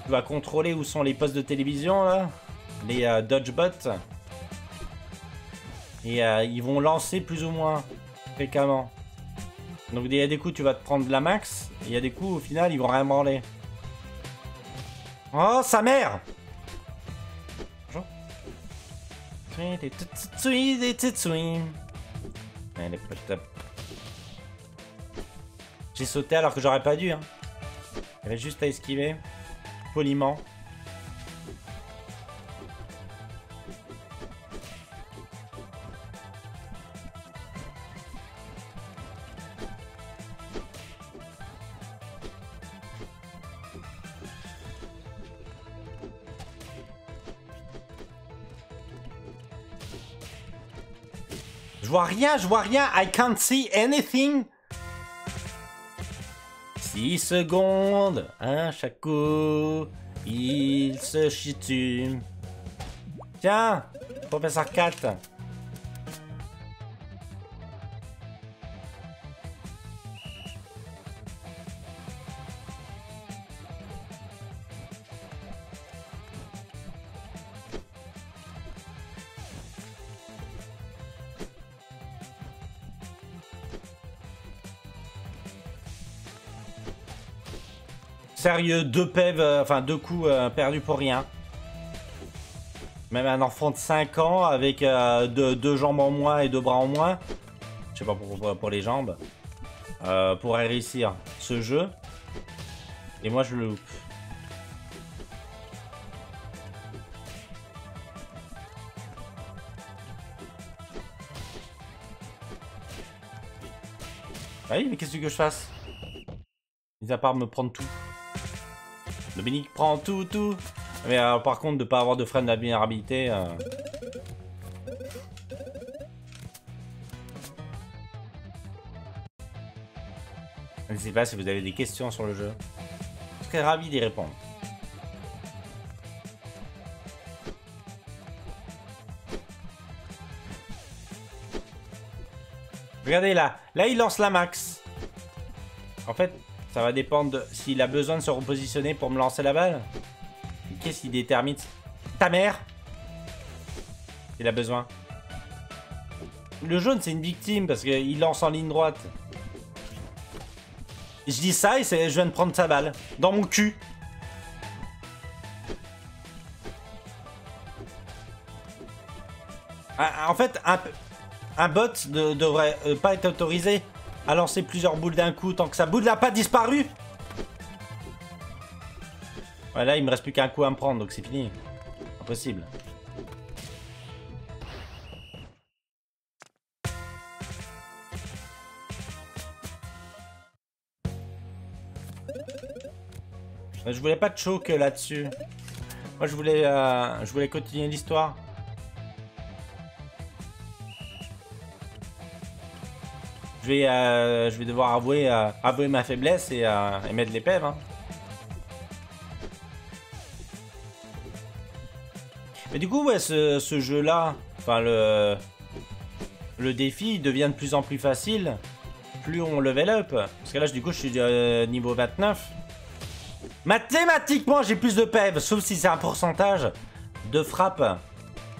Tu vas contrôler où sont les postes de télévision, là. Les dodgebots. Et ils vont lancer plus ou moins fréquemment. Donc il y a des coups tu vas te prendre de la max, et il y a des coups au final ils vont rien branler. Oh sa mère Bonjour. J'ai sauté alors que j'aurais pas dû. Hein. Avait juste à esquiver. Poliment. Vois rien, je vois rien. I can't see anything. 6 secondes, un chaque coup, il se chie Tiens, professeur 4. Sérieux, deux pèves, euh, enfin deux coups euh, perdus pour rien. Même un enfant de 5 ans avec euh, deux, jambes en moins et deux bras en moins. Je sais pas pour, pour, pour les jambes. pourrait réussir ce jeu. Et moi je le loupe. Ah oui, mais qu'est-ce que je fasse? Mis à part me prendre tout. Dominique prend tout, tout. Mais euh, par contre, de pas avoir de frein de vulnérabilité. euh, Je ne sais pas si vous avez des questions sur le jeu. Je serais ravi d'y répondre. Regardez là, là il lance la max. En fait, ça va dépendre de s'il a besoin de se repositionner pour me lancer la balle. Qu'est-ce qui détermine Ta mère? Il a besoin. Le jaune, c'est une victime parce qu'il lance en ligne droite. Je dis ça et je viens de prendre sa balle. Dans mon cul. Ah, En fait, un, un bot ne devrait euh, pas être autorisé à lancer plusieurs boules d'un coup tant que sa boule n'a pas disparu. Voilà, il me reste plus qu'un coup à me prendre, donc c'est fini. Impossible. Je voulais pas de choke là-dessus. Moi, je voulais, euh, je voulais continuer l'histoire. Je vais, euh, je vais devoir avouer, euh, avouer ma faiblesse et, euh, et mettre les pèves. hein. Mais du coup, ouais, ce, ce jeu-là, enfin le, le défi devient de plus en plus facile, plus on level up. Parce que là, du coup, je suis niveau 29. Mathématiquement, j'ai plus de PEV, sauf si c'est un pourcentage de frappe.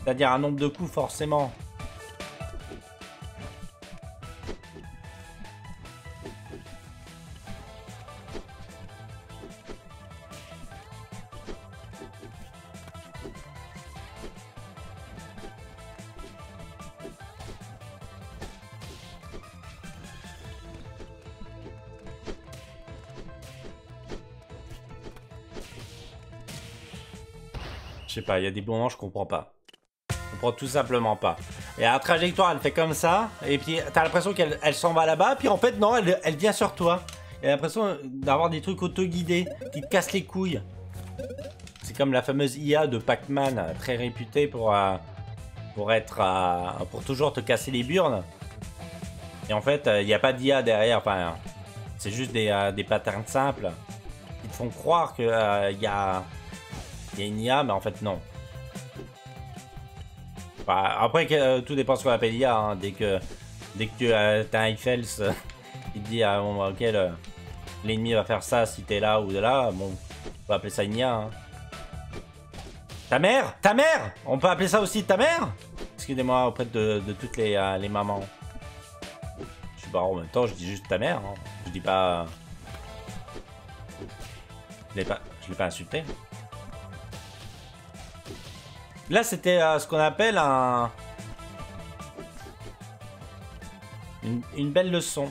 C'est-à-dire un nombre de coups, forcément. Il y a des moments je comprends pas. Je comprends tout simplement pas. Et la trajectoire, elle fait comme ça, et puis t'as l'impression qu'elle elle s'en va là-bas, puis en fait, non, elle, elle vient sur toi. Et l'impression d'avoir des trucs auto-guidés qui te cassent les couilles. C'est comme la fameuse IA de Pac-Man, très réputée pour, euh, pour être. euh, pour toujours te casser les burnes. Et en fait, il n'y a pas d'IA derrière, enfin, c'est juste des, euh, des patterns simples qui te font croire qu'il y a. Il y a une IA, mais en fait, non. Enfin, après, euh, tout dépend ce qu'on appelle IA. hein. Dès que, dès que tu as un Eiffels euh, qui te dit, ah, bon, bah, ok, le- l'ennemi va faire ça si t'es là ou de là, bon, on peut appeler ça une IA. hein. Ta mère Ta mère On peut appeler ça aussi ta mère? Excusez-moi auprès de, de toutes les, euh, les mamans. Je suis pas en même temps, je dis juste ta mère. hein. Je dis pas. Je l'ai pas, je l'ai pas insulté. Là, c'était euh, ce qu'on appelle un... Une, belle leçon.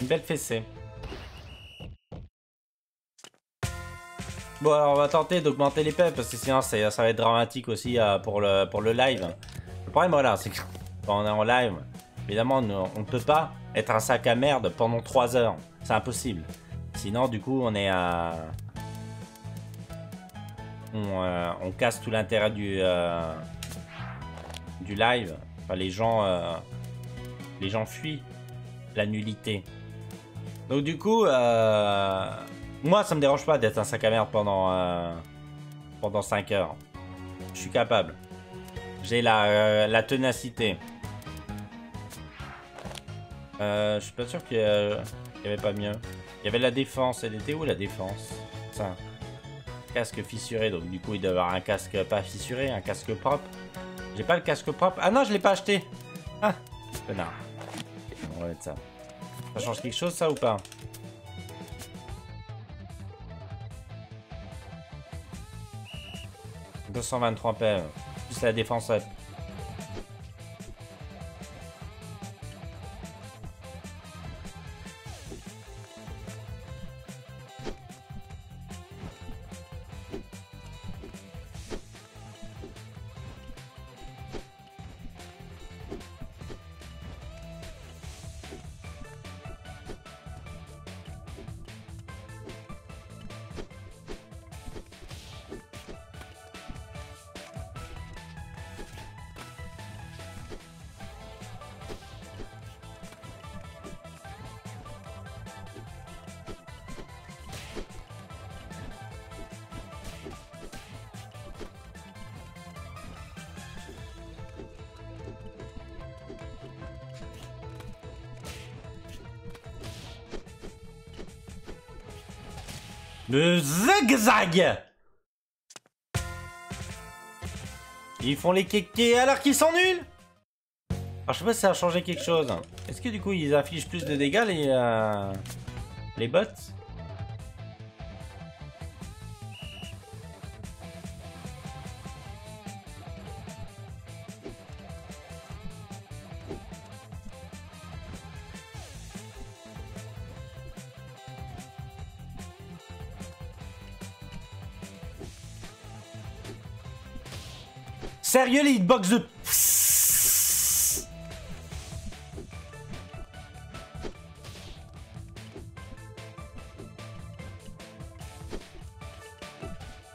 Une belle fessée. Bon, alors on va tenter d'augmenter les peps parce que sinon ça va être dramatique aussi euh, pour, le, live. Le problème, voilà, c'est que quand on est en live, évidemment, on ne peut pas être un sac à merde pendant 3 heures. C'est impossible. Sinon, du coup, on est à on, euh, on casse tout l'intérêt du, euh, du live. Enfin, les gens, euh, les gens fuient la nullité. Donc du coup, moi ça me dérange pas d'être un sac à merde pendant, pendant 5 heures. Je suis capable. J'ai la, la ténacité. Euh, je suis pas sûr qu'il y, a- qu'il y avait pas mieux. Il y avait la défense. Elle était où la défense? Ça casque fissuré, donc du coup il doit avoir un casque pas fissuré, un casque propre. J'ai pas le casque propre. Ah non, je l'ai pas acheté. Ah, connard. On va mettre ça. Ça change quelque chose ça ou pas? ...223 PM, plus la défense. Zigzag. Ils font les kékés alors qu'ils sont nuls. Alors je sais pas si ça a changé quelque chose. Est-ce que du coup ils affichent plus de dégâts les, euh, les bots? Sérieux les hitbox de...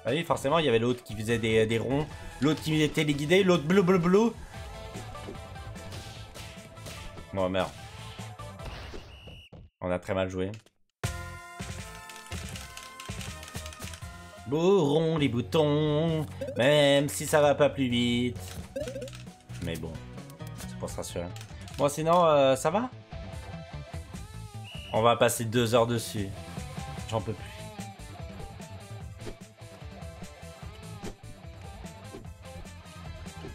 Ah oui, forcément, il y avait l'autre qui faisait des, des ronds, l'autre qui était téléguidé, l'autre bleu bleu bleu. Bon, merde. On a très mal joué. Bourrons les boutons, même si ça va pas plus vite. Mais bon, c'est pour se rassurer. Bon, sinon, euh, ça va? On va passer deux heures dessus. J'en peux plus.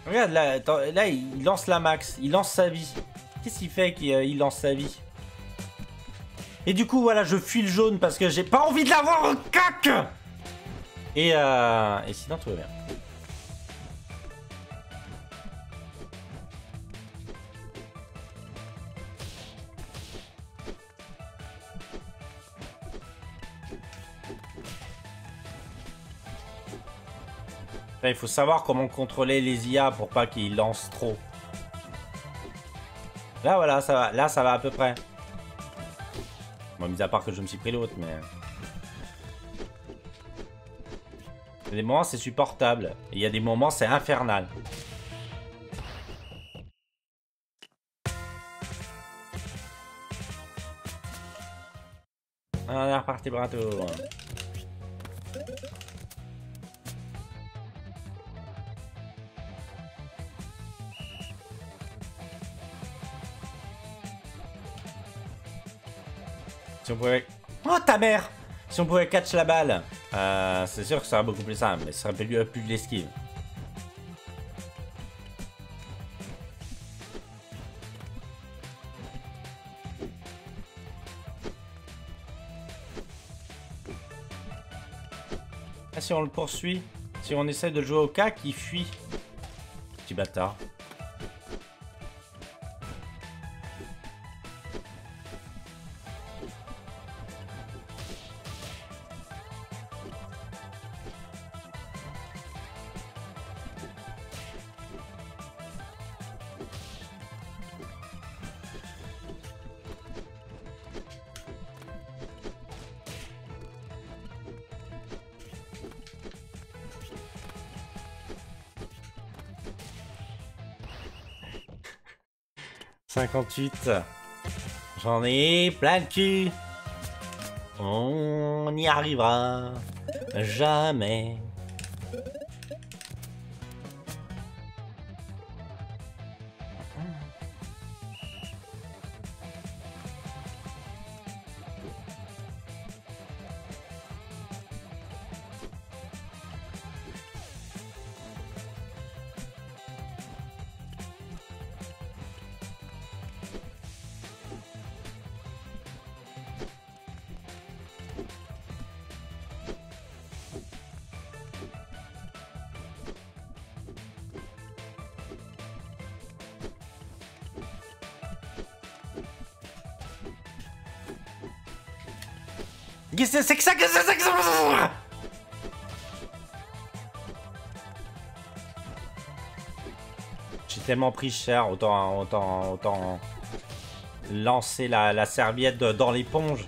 Regarde, là, là, il lance la max. Il lance sa vie. Qu'est-ce qu'il fait qu'il euh, lance sa vie? Et du coup, voilà, je fuis le jaune parce que j'ai pas envie de l'avoir au cac et, euh, et sinon, tout va bien. Il faut savoir comment contrôler les IA pour pas qu'ils lancent trop. Là, voilà, ça va. Là, ça va à peu près. Bon, mis à part que je me suis pris l'autre, mais... Il y a des moments, c'est supportable. Et il y a des moments, c'est infernal. On est reparti bientôt. Si on pouvait... Oh ta mère Si on pouvait catch la balle euh, c'est sûr que ça sera beaucoup plus simple, mais ce serait plus, plus de l'esquive. Ah, si on le poursuit, si on essaie de jouer au cac, il fuit. Petit bâtard. 58. J'en ai plein de cul. On y arrivera jamais. C'est que ça que c'est que ça J'ai tellement pris cher, autant, autant, autant lancer la, la serviette dans l'éponge.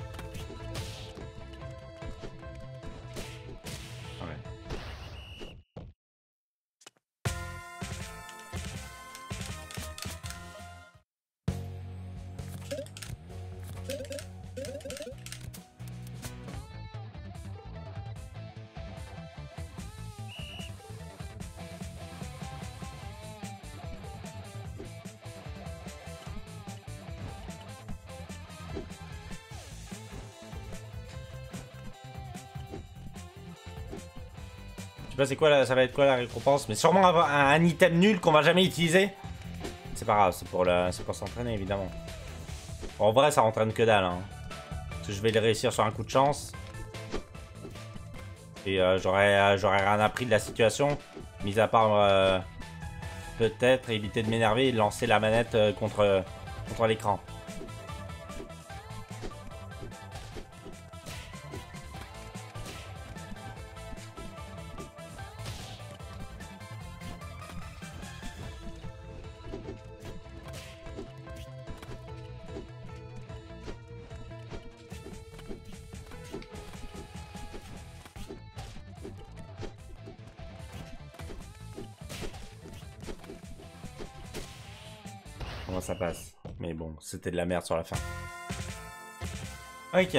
C'est quoi ça va être quoi la récompense, mais sûrement avoir un, item nul qu'on va jamais utiliser. C'est pas grave, c'est pour pour s'entraîner évidemment. En vrai, ça entraîne que dalle. Hein. Parce que je vais le réussir sur un coup de chance. Et euh, j'aurais, euh, j'aurais rien appris de la situation, mis à part euh, peut-être éviter de m'énerver et lancer la manette contre, contre l'écran. C'était de la merde sur la fin. Ok.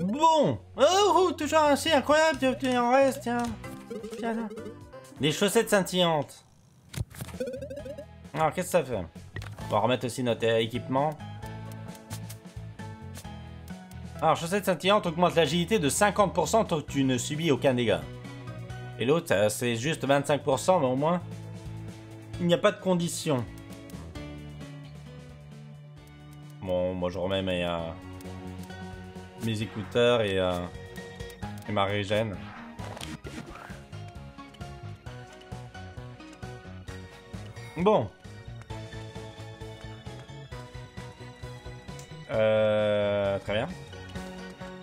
Bon Oh, toujours assez incroyable, tu en reste, tiens. Tiens là. Des chaussettes scintillantes. Alors, qu'est-ce que ça fait? On va remettre aussi notre équipement. Alors, chaussettes scintillantes augmente l'agilité de 50% tant que tu ne subis aucun dégât. Et l'autre, c'est juste 25%, mais au moins, il n'y a pas de condition. Bon, moi je remets mes, euh, mes écouteurs et, euh, et ma régène. Bon. Euh, très bien.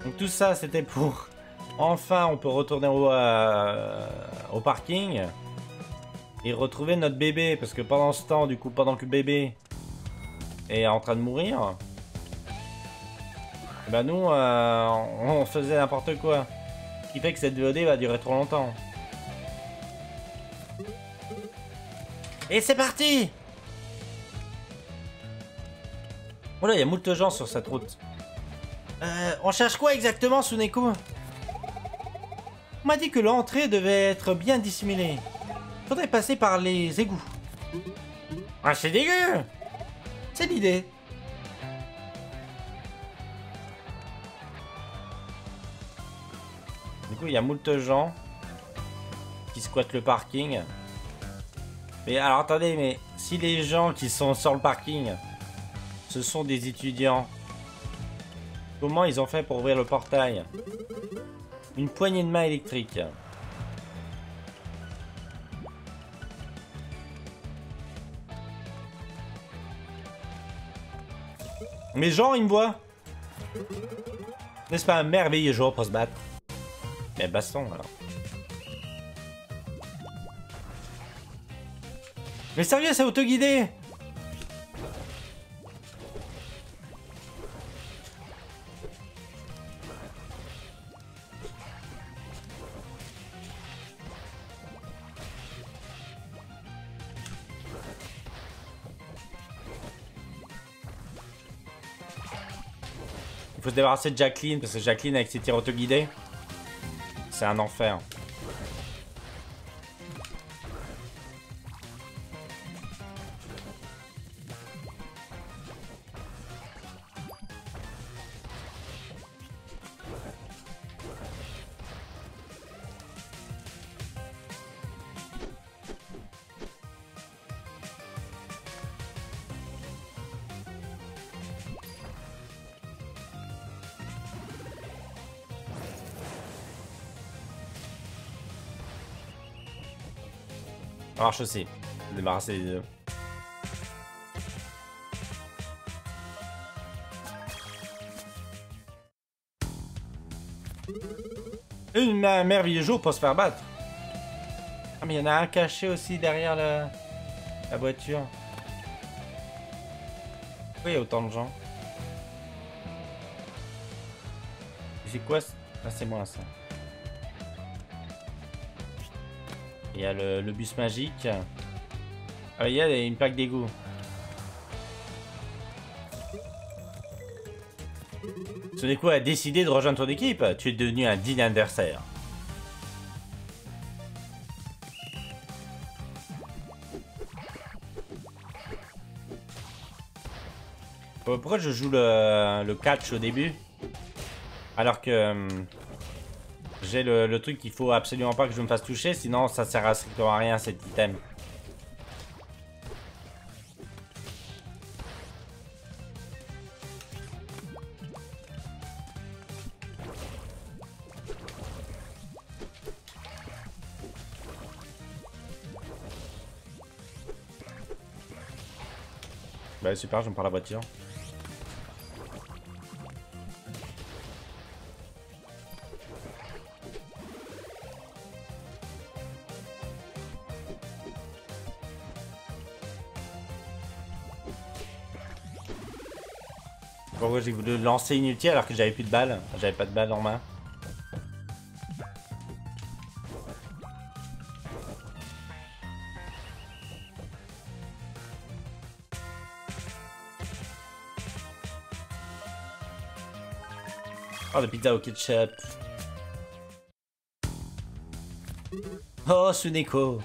Donc tout ça, c'était pour Enfin, on peut retourner au, euh, au parking et retrouver notre bébé. Parce que pendant ce temps, du coup, pendant que bébé est en train de mourir, bah nous, euh, on faisait n'importe quoi. Ce qui fait que cette VOD va durer trop longtemps. Et c'est parti Voilà, il y a moult gens sur cette route. Euh, on cherche quoi exactement, Suneko on m'a dit que l'entrée devait être bien dissimulée. Faudrait passer par les égouts. Ah, c'est dégueu C'est l'idée. Du coup, il y a moult gens qui squattent le parking. Mais alors, attendez, mais si les gens qui sont sur le parking, ce sont des étudiants, comment ils ont fait pour ouvrir le portail? Une poignée de main électrique. Mais genre, il me voit. N'est-ce pas un merveilleux jour pour se battre? Mais baston, alors. Mais sérieux, c'est autoguidé se débarrasser de Jacqueline, parce que Jacqueline avec ses tirs autoguidés, c'est un enfer. aussi. Débarrasser. Une merveilleux jour pour se faire battre. Ah mais il y en a un caché aussi derrière la voiture. Pourquoi il y a autant de gens? C'est quoi? Ah c'est moi ça. Il y a le, bus magique. Ah, il y a une plaque d'égout. quoi a décidé de rejoindre ton équipe. Tu es devenu un digne adversaire. Pourquoi je joue le, catch au début? Alors que hum, j'ai le, truc qu'il faut absolument pas que je me fasse toucher, sinon ça sert à strictement à rien cet item. Bah super, je me prends la voiture. J'ai voulu lancer inutile alors que j'avais plus de balles J'avais pas de balles en main. Oh, la pizza au ketchup. Oh, Suneko.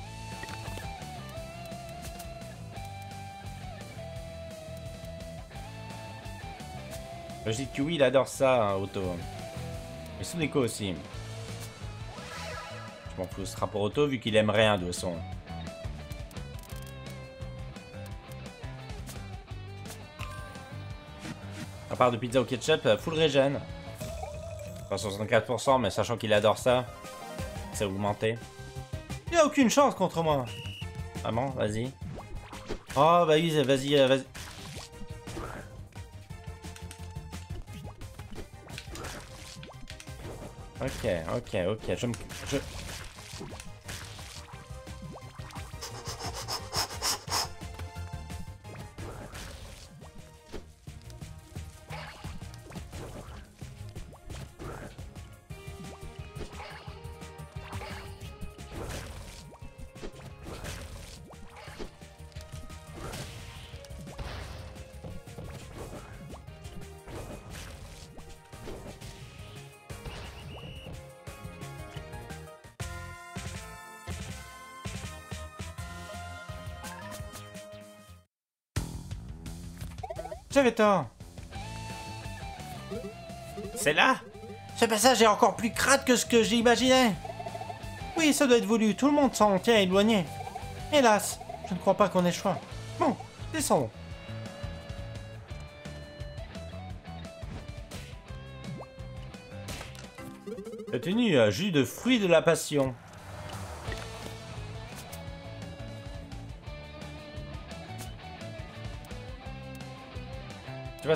Je dis que oui, il adore ça, hein, Otto. Mais Suneko aussi. Je m'en fous, ce pour Otto vu qu'il aime rien de son. À part de pizza au ketchup, full régène. Pas 64%, mais sachant qu'il adore ça, c'est augmenté. Il a aucune chance contre moi. Vraiment, vas-y. Oh, bah oui, vas-y, vas-y. Ok, ok, ok, je me... Je... C'est là Ce passage est encore plus crade que ce que j'imaginais. Oui, ça doit être voulu. Tout le monde s'en tient éloigné. Hélas, je ne crois pas qu'on ait choix. Bon, descendons. tenue à jus de fruits de la passion.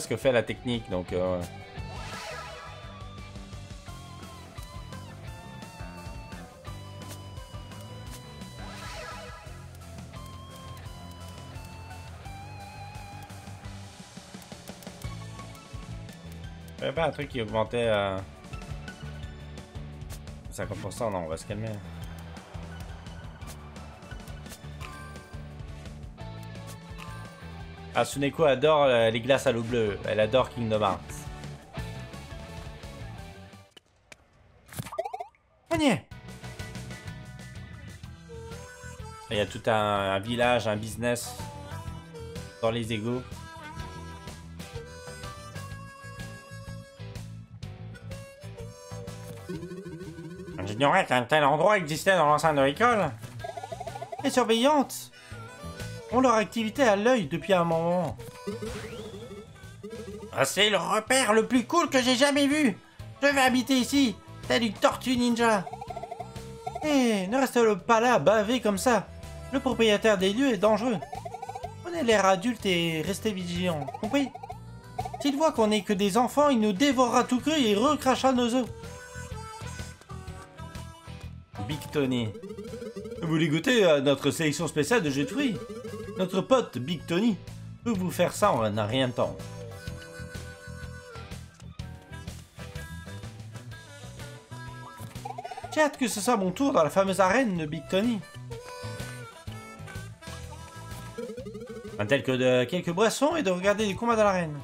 Ce que fait la technique, donc... Euh... Pas un truc qui augmentait à... 50%, non, on va se calmer. Ah, Suneko adore euh, les glaces à l'eau bleue. Elle adore Kingdom Hearts. Est Il y a tout un, village, un business dans les égouts. J'ignorais qu'un tel endroit existait dans l'enceinte de l'école. Les surveillantes ont leur activité à l'œil depuis un moment. Ah, c'est le repère le plus cool que j'ai jamais vu. Je vais habiter ici, tel une tortue ninja. Eh, ne reste pas là, bavé comme ça. Le propriétaire des lieux est dangereux. Prenez l'air adulte et restez vigilant, compris? S'il voit qu'on n'est que des enfants, il nous dévorera tout cru et recrachera nos os. Big Tony. Vous voulez goûter à notre sélection spéciale de jus de fruits? Notre pote Big Tony peut vous faire ça en un rien de temps. J'ai hâte que ce soit mon tour dans la fameuse arène de Big Tony. Un tel que de quelques boissons et de regarder les combats dans l'arène.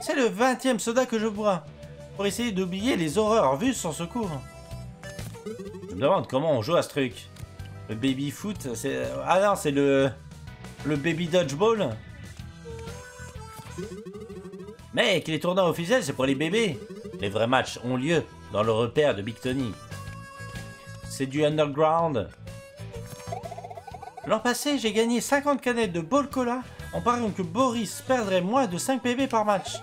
C'est le 20 e soda que je bois, pour essayer d'oublier les horreurs vues sans secours. Je me demande comment on joue à ce truc. Le baby foot, c'est... Ah non, c'est le... Le baby dodgeball. Mec, les tournois officiels, c'est pour les bébés. Les vrais matchs ont lieu dans le repère de Big Tony. C'est du underground. L'an passé, j'ai gagné 50 canettes de Ball Cola en pariant que Boris perdrait moins de 5 PV par match.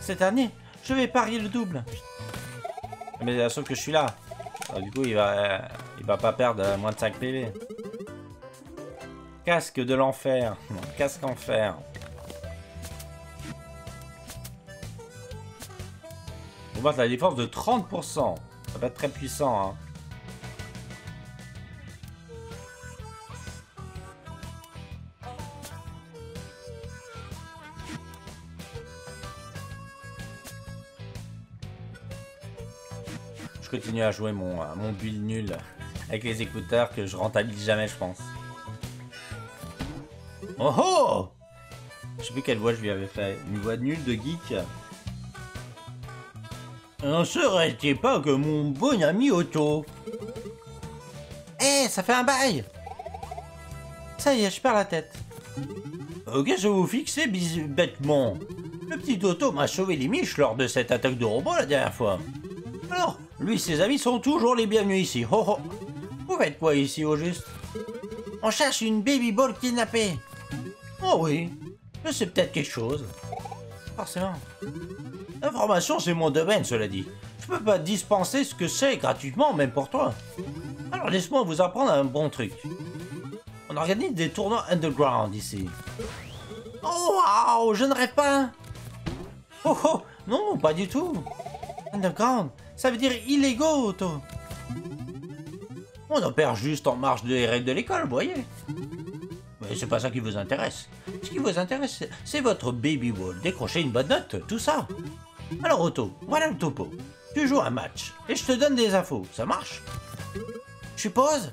Cette année, je vais parier le double. Mais sauf que je suis là. Alors, du coup, il va, il va pas perdre moins de 5 PV. Casque de l'enfer. Casque en fer. On voit la défense de 30%. Ça va être très puissant. Hein. Continue à jouer mon, mon build nul avec les écouteurs que je rentabilise jamais, je pense. Oh oh Je sais plus quelle voix je lui avais fait. Une voix nulle de geek. Ne serait-il pas que mon bon ami Otto Eh, ça fait un bail Ça y est, je perds la tête. Ok, je vous fixez bêtement. Le petit Otto m'a sauvé les miches lors de cette attaque de robot la dernière fois. Alors, lui et ses amis sont toujours les bienvenus ici. Oh, oh. Vous faites quoi ici au juste? On cherche une baby ball kidnappée. Oh oui, c'est peut-être quelque chose. Forcément. L'information, c'est mon domaine, cela dit. Je peux pas dispenser ce que c'est gratuitement, même pour toi. Alors laisse-moi vous apprendre un bon truc. On organise des tournois underground ici. Oh wow, je ne rêve pas. Oh oh, non, pas du tout. Underground, ça veut dire illégaux, Otto. On opère juste en marge des règles de l'école, voyez. Mais c'est pas ça qui vous intéresse. Ce qui vous intéresse, c'est votre baby wall. Décrocher une bonne note, tout ça. Alors Otto, voilà le topo. Tu joues un match et je te donne des infos. Ça marche? Je suppose?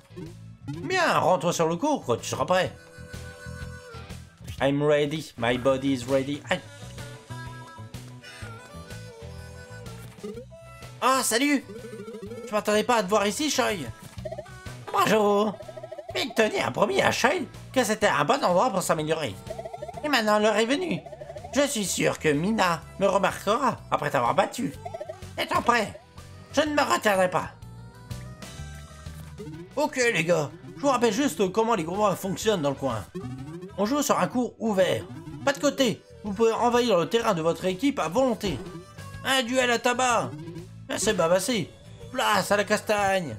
Bien, rentre sur le cours quand tu seras prêt. I'm ready. My body is ready. Ah, salut Je m'attendais pas à te voir ici, Choi. Bonjour. Big Tony a promis à Choi que c'était un bon endroit pour s'améliorer. Et maintenant l'heure est venue. Je suis sûr que Mina me remarquera après t'avoir battu. Étant prêt, je ne me retiendrai pas. Ok les gars, je vous rappelle juste comment les groupes fonctionnent dans le coin. On joue sur un cours ouvert. Pas de côté, vous pouvez envahir le terrain de votre équipe à volonté. Un duel à tabac. C'est babassé. Place à la castagne.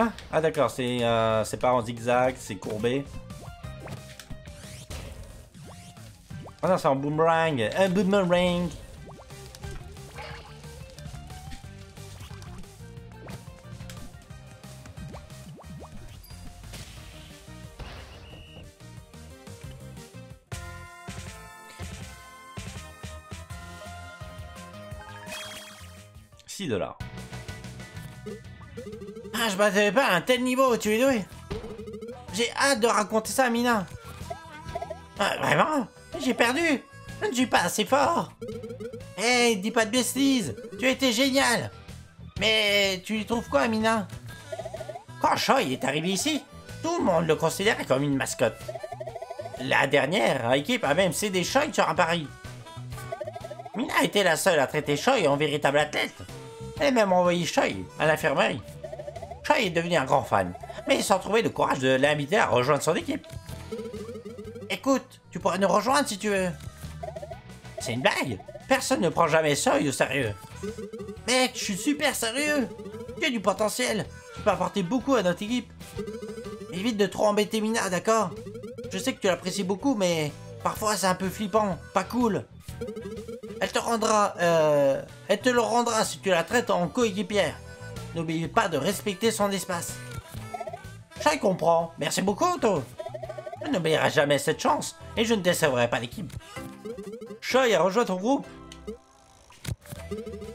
Ah, ah d'accord, c'est euh, pas en zigzag, c'est courbé. Ah non, c'est en boomerang. Un boomerang. Je m'attendais pas à un tel niveau, tu es doué. J'ai hâte de raconter ça à Mina. Ah, vraiment? J'ai perdu Je ne suis pas assez fort Hey, dis pas de bêtises Tu étais génial Mais tu lui trouves quoi, Mina? Quand Choi est arrivé ici, tout le monde le considérait comme une mascotte. La dernière équipe a même cédé Choi sur un pari. Mina était la seule à traiter Choi en véritable athlète. Elle a même envoyé Choi à l'infirmerie. Choi est devenu un grand fan, mais sans trouver le courage de l'inviter à rejoindre son équipe. Écoute, tu pourrais nous rejoindre si tu veux. C'est une blague. Personne ne prend jamais Choi au sérieux. Mec, je suis super sérieux Tu as du potentiel Tu peux apporter beaucoup à notre équipe Évite de trop embêter Mina, d'accord? Je sais que tu l'apprécies beaucoup, mais parfois c'est un peu flippant, pas cool. Elle te rendra... Euh, elle te le rendra si tu la traites en coéquipière. N'oublie pas de respecter son espace. Je comprends. Merci beaucoup, Otto. Je n'oublierai jamais cette chance et je ne décevrai pas l'équipe. Choi a rejoint ton groupe.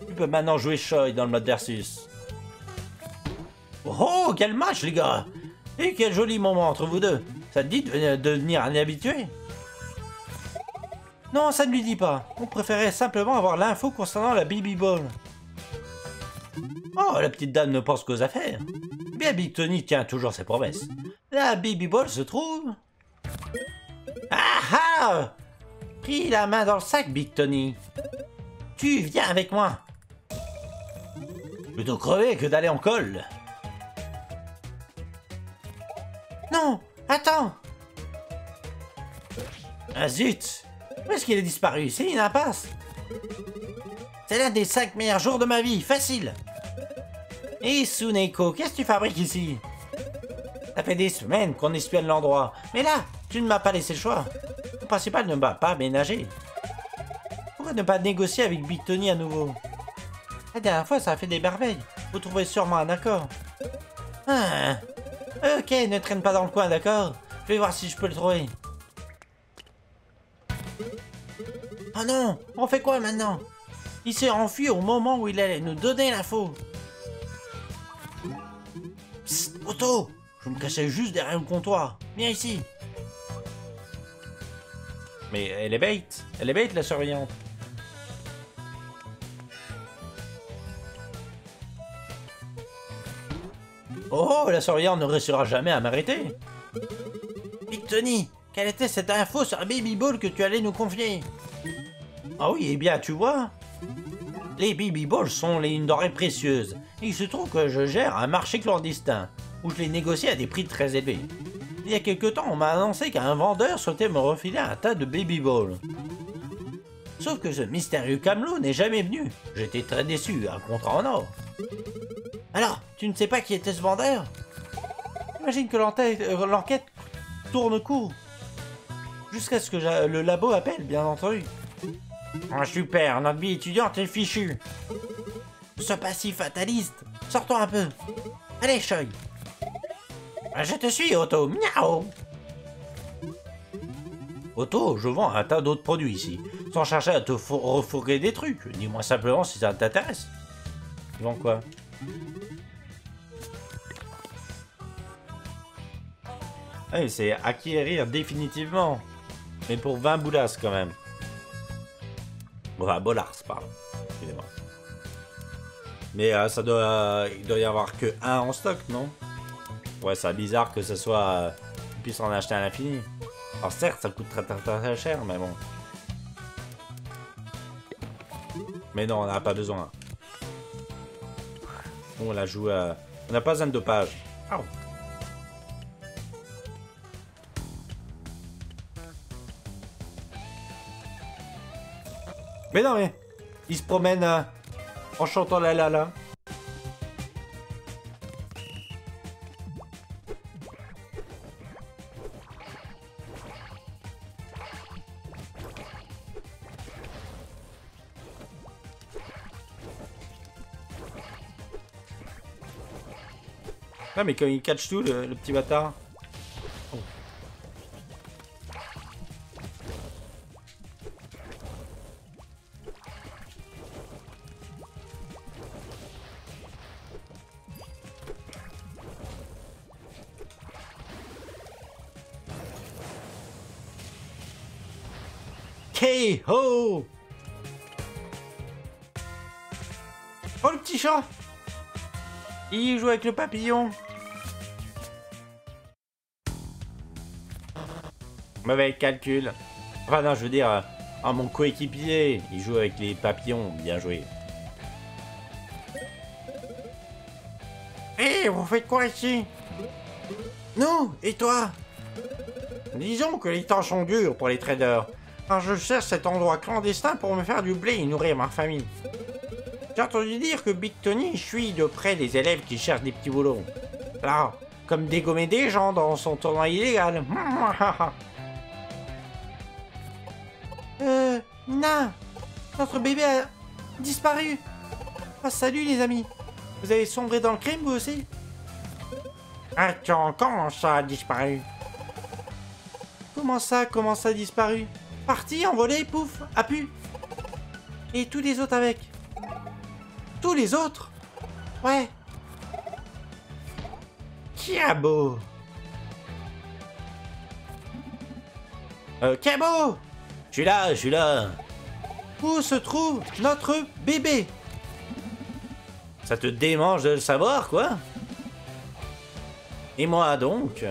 Tu peux maintenant jouer Choi dans le mode versus. Oh, quel match, les gars Et quel joli moment entre vous deux. Ça te dit de devenir un habitué? Non, ça ne lui dit pas. On préférait simplement avoir l'info concernant la Baby Ball. Oh, la petite dame ne pense qu'aux affaires. Bien, Big Tony tient toujours ses promesses. La Baby Ball se trouve... Ah ah Pris la main dans le sac, Big Tony. Tu viens avec moi. Plutôt crever que d'aller en col. Non Attends Ah zut Où est-ce qu'il est disparu? C'est une impasse C'est l'un des cinq meilleurs jours de ma vie, facile Et Suneko, qu'est-ce que tu fabriques ici? Ça fait des semaines qu'on espionne l'endroit, mais là, tu ne m'as pas laissé le choix. Le principal ne m'a pas ménagé. Pourquoi ne pas négocier avec Big Tony à nouveau? La dernière fois, ça a fait des merveilles. Vous trouverez sûrement un accord. Ah, Ok, ne traîne pas dans le coin, d'accord? Je vais voir si je peux le trouver. Oh non On fait quoi maintenant? Il s'est enfui au moment où il allait nous donner l'info. Otto Je me cachais juste derrière le comptoir. Viens ici. Mais elle est bête. Elle est bête, la surveillante. Oh, la surveillante ne réussira jamais à m'arrêter. Big Tony, quelle était cette info sur Baby Ball que tu allais nous confier? Ah oui, eh bien, tu vois, les Baby Balls sont les une denrée précieuse. il se trouve que je gère un marché clandestin, où je les négocie à des prix très élevés. Il y a quelque temps, on m'a annoncé qu'un vendeur souhaitait me refiler un tas de Baby Balls. Sauf que ce mystérieux camelot n'est jamais venu. J'étais très déçu, un contrat en or. Alors, tu ne sais pas qui était ce vendeur? J'imagine que euh, l'enquête tourne court. Jusqu'à ce que le labo appelle, bien entendu. Ah, super, notre vie étudiante est fichue. Sois pas si fataliste. Sortons un peu. Allez, Choi. Ah, je te suis, Otto. Miaou Otto, je vends un tas d'autres produits ici, sans chercher à te refourguer des trucs. Dis-moi simplement si ça t'intéresse. Tu vends quoi? Ah c'est acquérir définitivement. Mais pour 20 boulasses quand même. Bon, 20 bolars, pardon. Excusez-moi. Mais euh, ça doit, il doit y avoir que un en stock, non? Ouais, c'est bizarre que ce soit... Euh, puisse en acheter à l'infini. Alors certes, ça coûte très, très très cher, mais bon. Mais non, on n'a pas besoin. Bon, on la joue à... On n'a pas besoin de dopage. Mais non, mais il se promène euh, en chantant la la la. Mais quand il catch tout le petit bâtard. Ho Oh le petit chat Il joue avec le papillon Mauvais calcul. Enfin non, je veux dire, à mon coéquipier, il joue avec les papillons, bien joué. Hé, vous faites quoi ici? Nous Et toi? Disons que les temps sont durs pour les traders je cherche cet endroit clandestin pour me faire du blé et nourrir ma famille. J'ai entendu dire que Big Tony suit de près les élèves qui cherchent des petits boulots. Alors, comme dégommer des gens dans son tournoi illégal. non, notre bébé a disparu. Ah, salut les amis. Vous avez sombré dans le crime vous aussi? Attends, comment ça a disparu? Comment ça, comment ça a disparu? Parti, envolé, pouf, a pu. Et tous les autres avec? Tous les autres? Ouais. Cabo Euh, Cabo Je suis là, je suis là. Où se trouve notre bébé? Ça te démange de le savoir, quoi? Et moi, donc?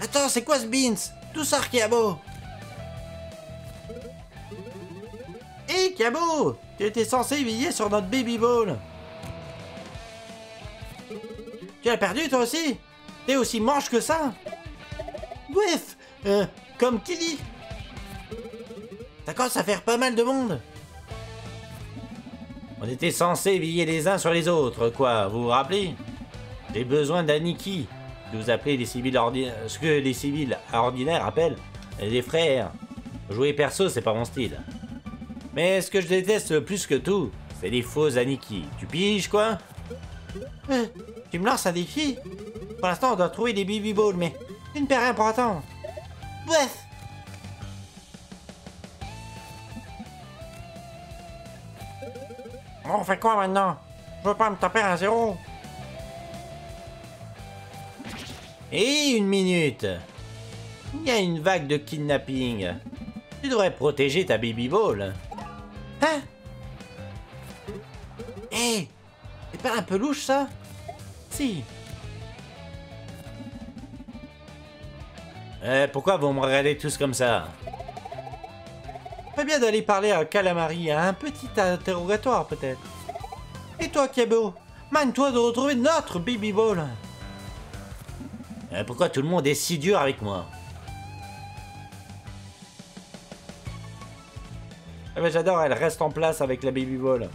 Attends, c'est quoi ce beans? Tout ça, Cabo Hé, Cabo Tu étais censé veiller sur notre baby ball Tu l'as perdu, toi aussi? T'es aussi manche que ça? Bref, euh, comme qui dit Ça commence à faire pas mal de monde On était censés veiller les uns sur les autres, quoi, vous vous rappelez? J'ai besoin d'Aniki, que vous appelez les civils ordinaires, ce que les civils ordinaires appellent les frères. Jouer perso, c'est pas mon style. Mais ce que je déteste plus que tout, c'est les faux Aniki. Tu piges, quoi? Euh, Tu me lances un défi? Pour l'instant, on doit trouver des baby balls, mais une paire important. On fait quoi maintenant? Je veux pas me taper à zéro. Et une minute Il y a une vague de kidnapping. Tu devrais protéger ta baby ball. Hein? Hé C'est pas un peu louche, ça? Si. Euh, pourquoi vous me regardez tous comme ça? Très bien d'aller parler à Calamari, à un petit interrogatoire peut-être. Et toi, Kiabo Mane-toi de retrouver notre baby ball. Euh, Pourquoi tout le monde est si dur avec moi? Ah ben, J'adore, elle reste en place avec la baby ball.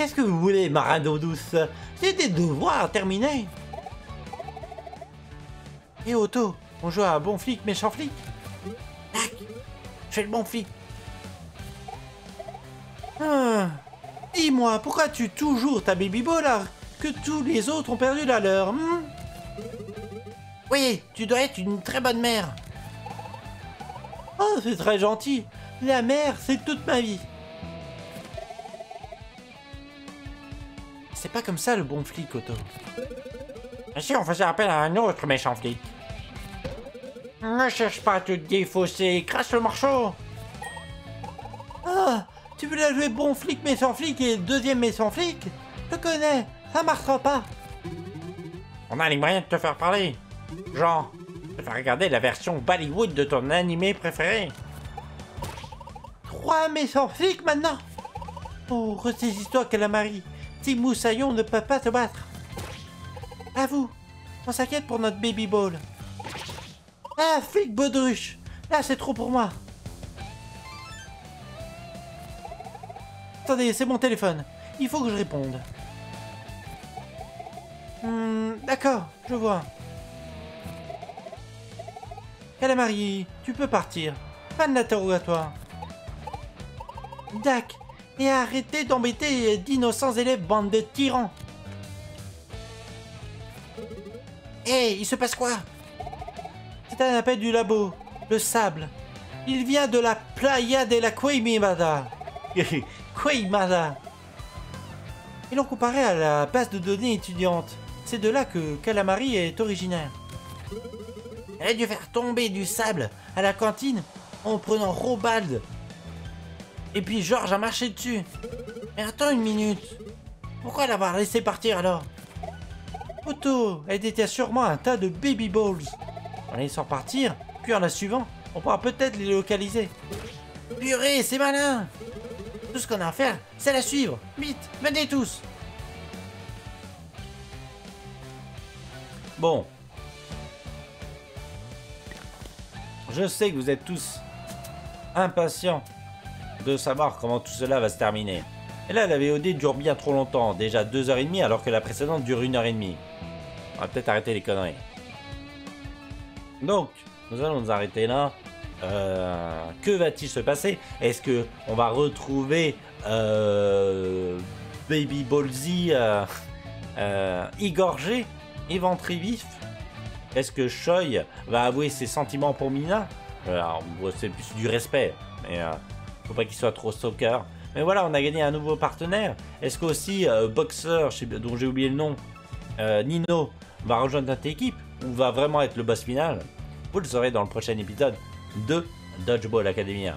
Qu'est-ce que vous voulez, marin d'eau douce? J'ai des devoirs à terminer. Et Otto, on joue à bon flic, méchant flic Tac Je fais le bon flic. Ah, Dis-moi, pourquoi tu toujours ta baby alors que tous les autres ont perdu la leur hmm? Oui, tu dois être une très bonne mère. Oh, c'est très gentil. La mère, c'est toute ma vie. Pas comme ça le bon flic, Otto. Et si on faisait appel à un autre méchant flic Ne cherche pas à te défausser, crache le morceau Ah Tu veux la jouer bon flic, méchant flic et deuxième méchant flic? Je connais, ça marchera pas On a les moyens de te faire parler. Genre, de faire regarder la version Bollywood de ton animé préféré. Trois méchants flics maintenant? Oh, ressaisis-toi, Calamari. Ces moussaillons ne peuvent pas se battre. À vous. On s'inquiète pour notre baby ball. Ah, flic baudruche. Là, c'est trop pour moi. Attendez, c'est mon téléphone. Il faut que je réponde. Hmm, d'accord, je vois. Calamari, tu peux partir. Pas de l'interrogatoire. Dac, et arrêtez d'embêter d'innocents élèves, bande de tyrans. Hé, il se passe quoi? C'est un appel du labo, le sable. Il vient de la playa de la Queimada. Queimada. Ils l'ont comparé à la base de données étudiante. C'est de là que Calamari est originaire. Elle a dû faire tomber du sable à la cantine en prenant Robald. Et puis Georges a marché dessus. Mais attends une minute. Pourquoi l'avoir laissé partir alors? Otto, elle détient sûrement un tas de baby balls. En les laissant partir, puis en la suivant, on pourra peut-être les localiser. Purée, c'est malin Tout ce qu'on a à faire, c'est la suivre. Vite, venez tous Bon. Je sais que vous êtes tous impatients de savoir comment tout cela va se terminer. Et là, la VOD dure bien trop longtemps, déjà 2h30 alors que la précédente dure 1h30. On va peut-être arrêter les conneries. Donc, nous allons nous arrêter là. Euh, que va-t-il se passer? Est-ce que on va retrouver euh, Baby Ballsy euh, euh, égorgé, éventré vif Est-ce que Choi va avouer ses sentiments pour Mina? Alors, c'est plus du respect, euh, faut pas qu'il soit trop stalker. Mais voilà, on a gagné un nouveau partenaire. Est-ce qu'aussi euh, Boxer, dont j'ai oublié le nom, euh, Nino, va rejoindre notre équipe ou va vraiment être le boss final? Vous le saurez dans le prochain épisode de Dodgeball Academia.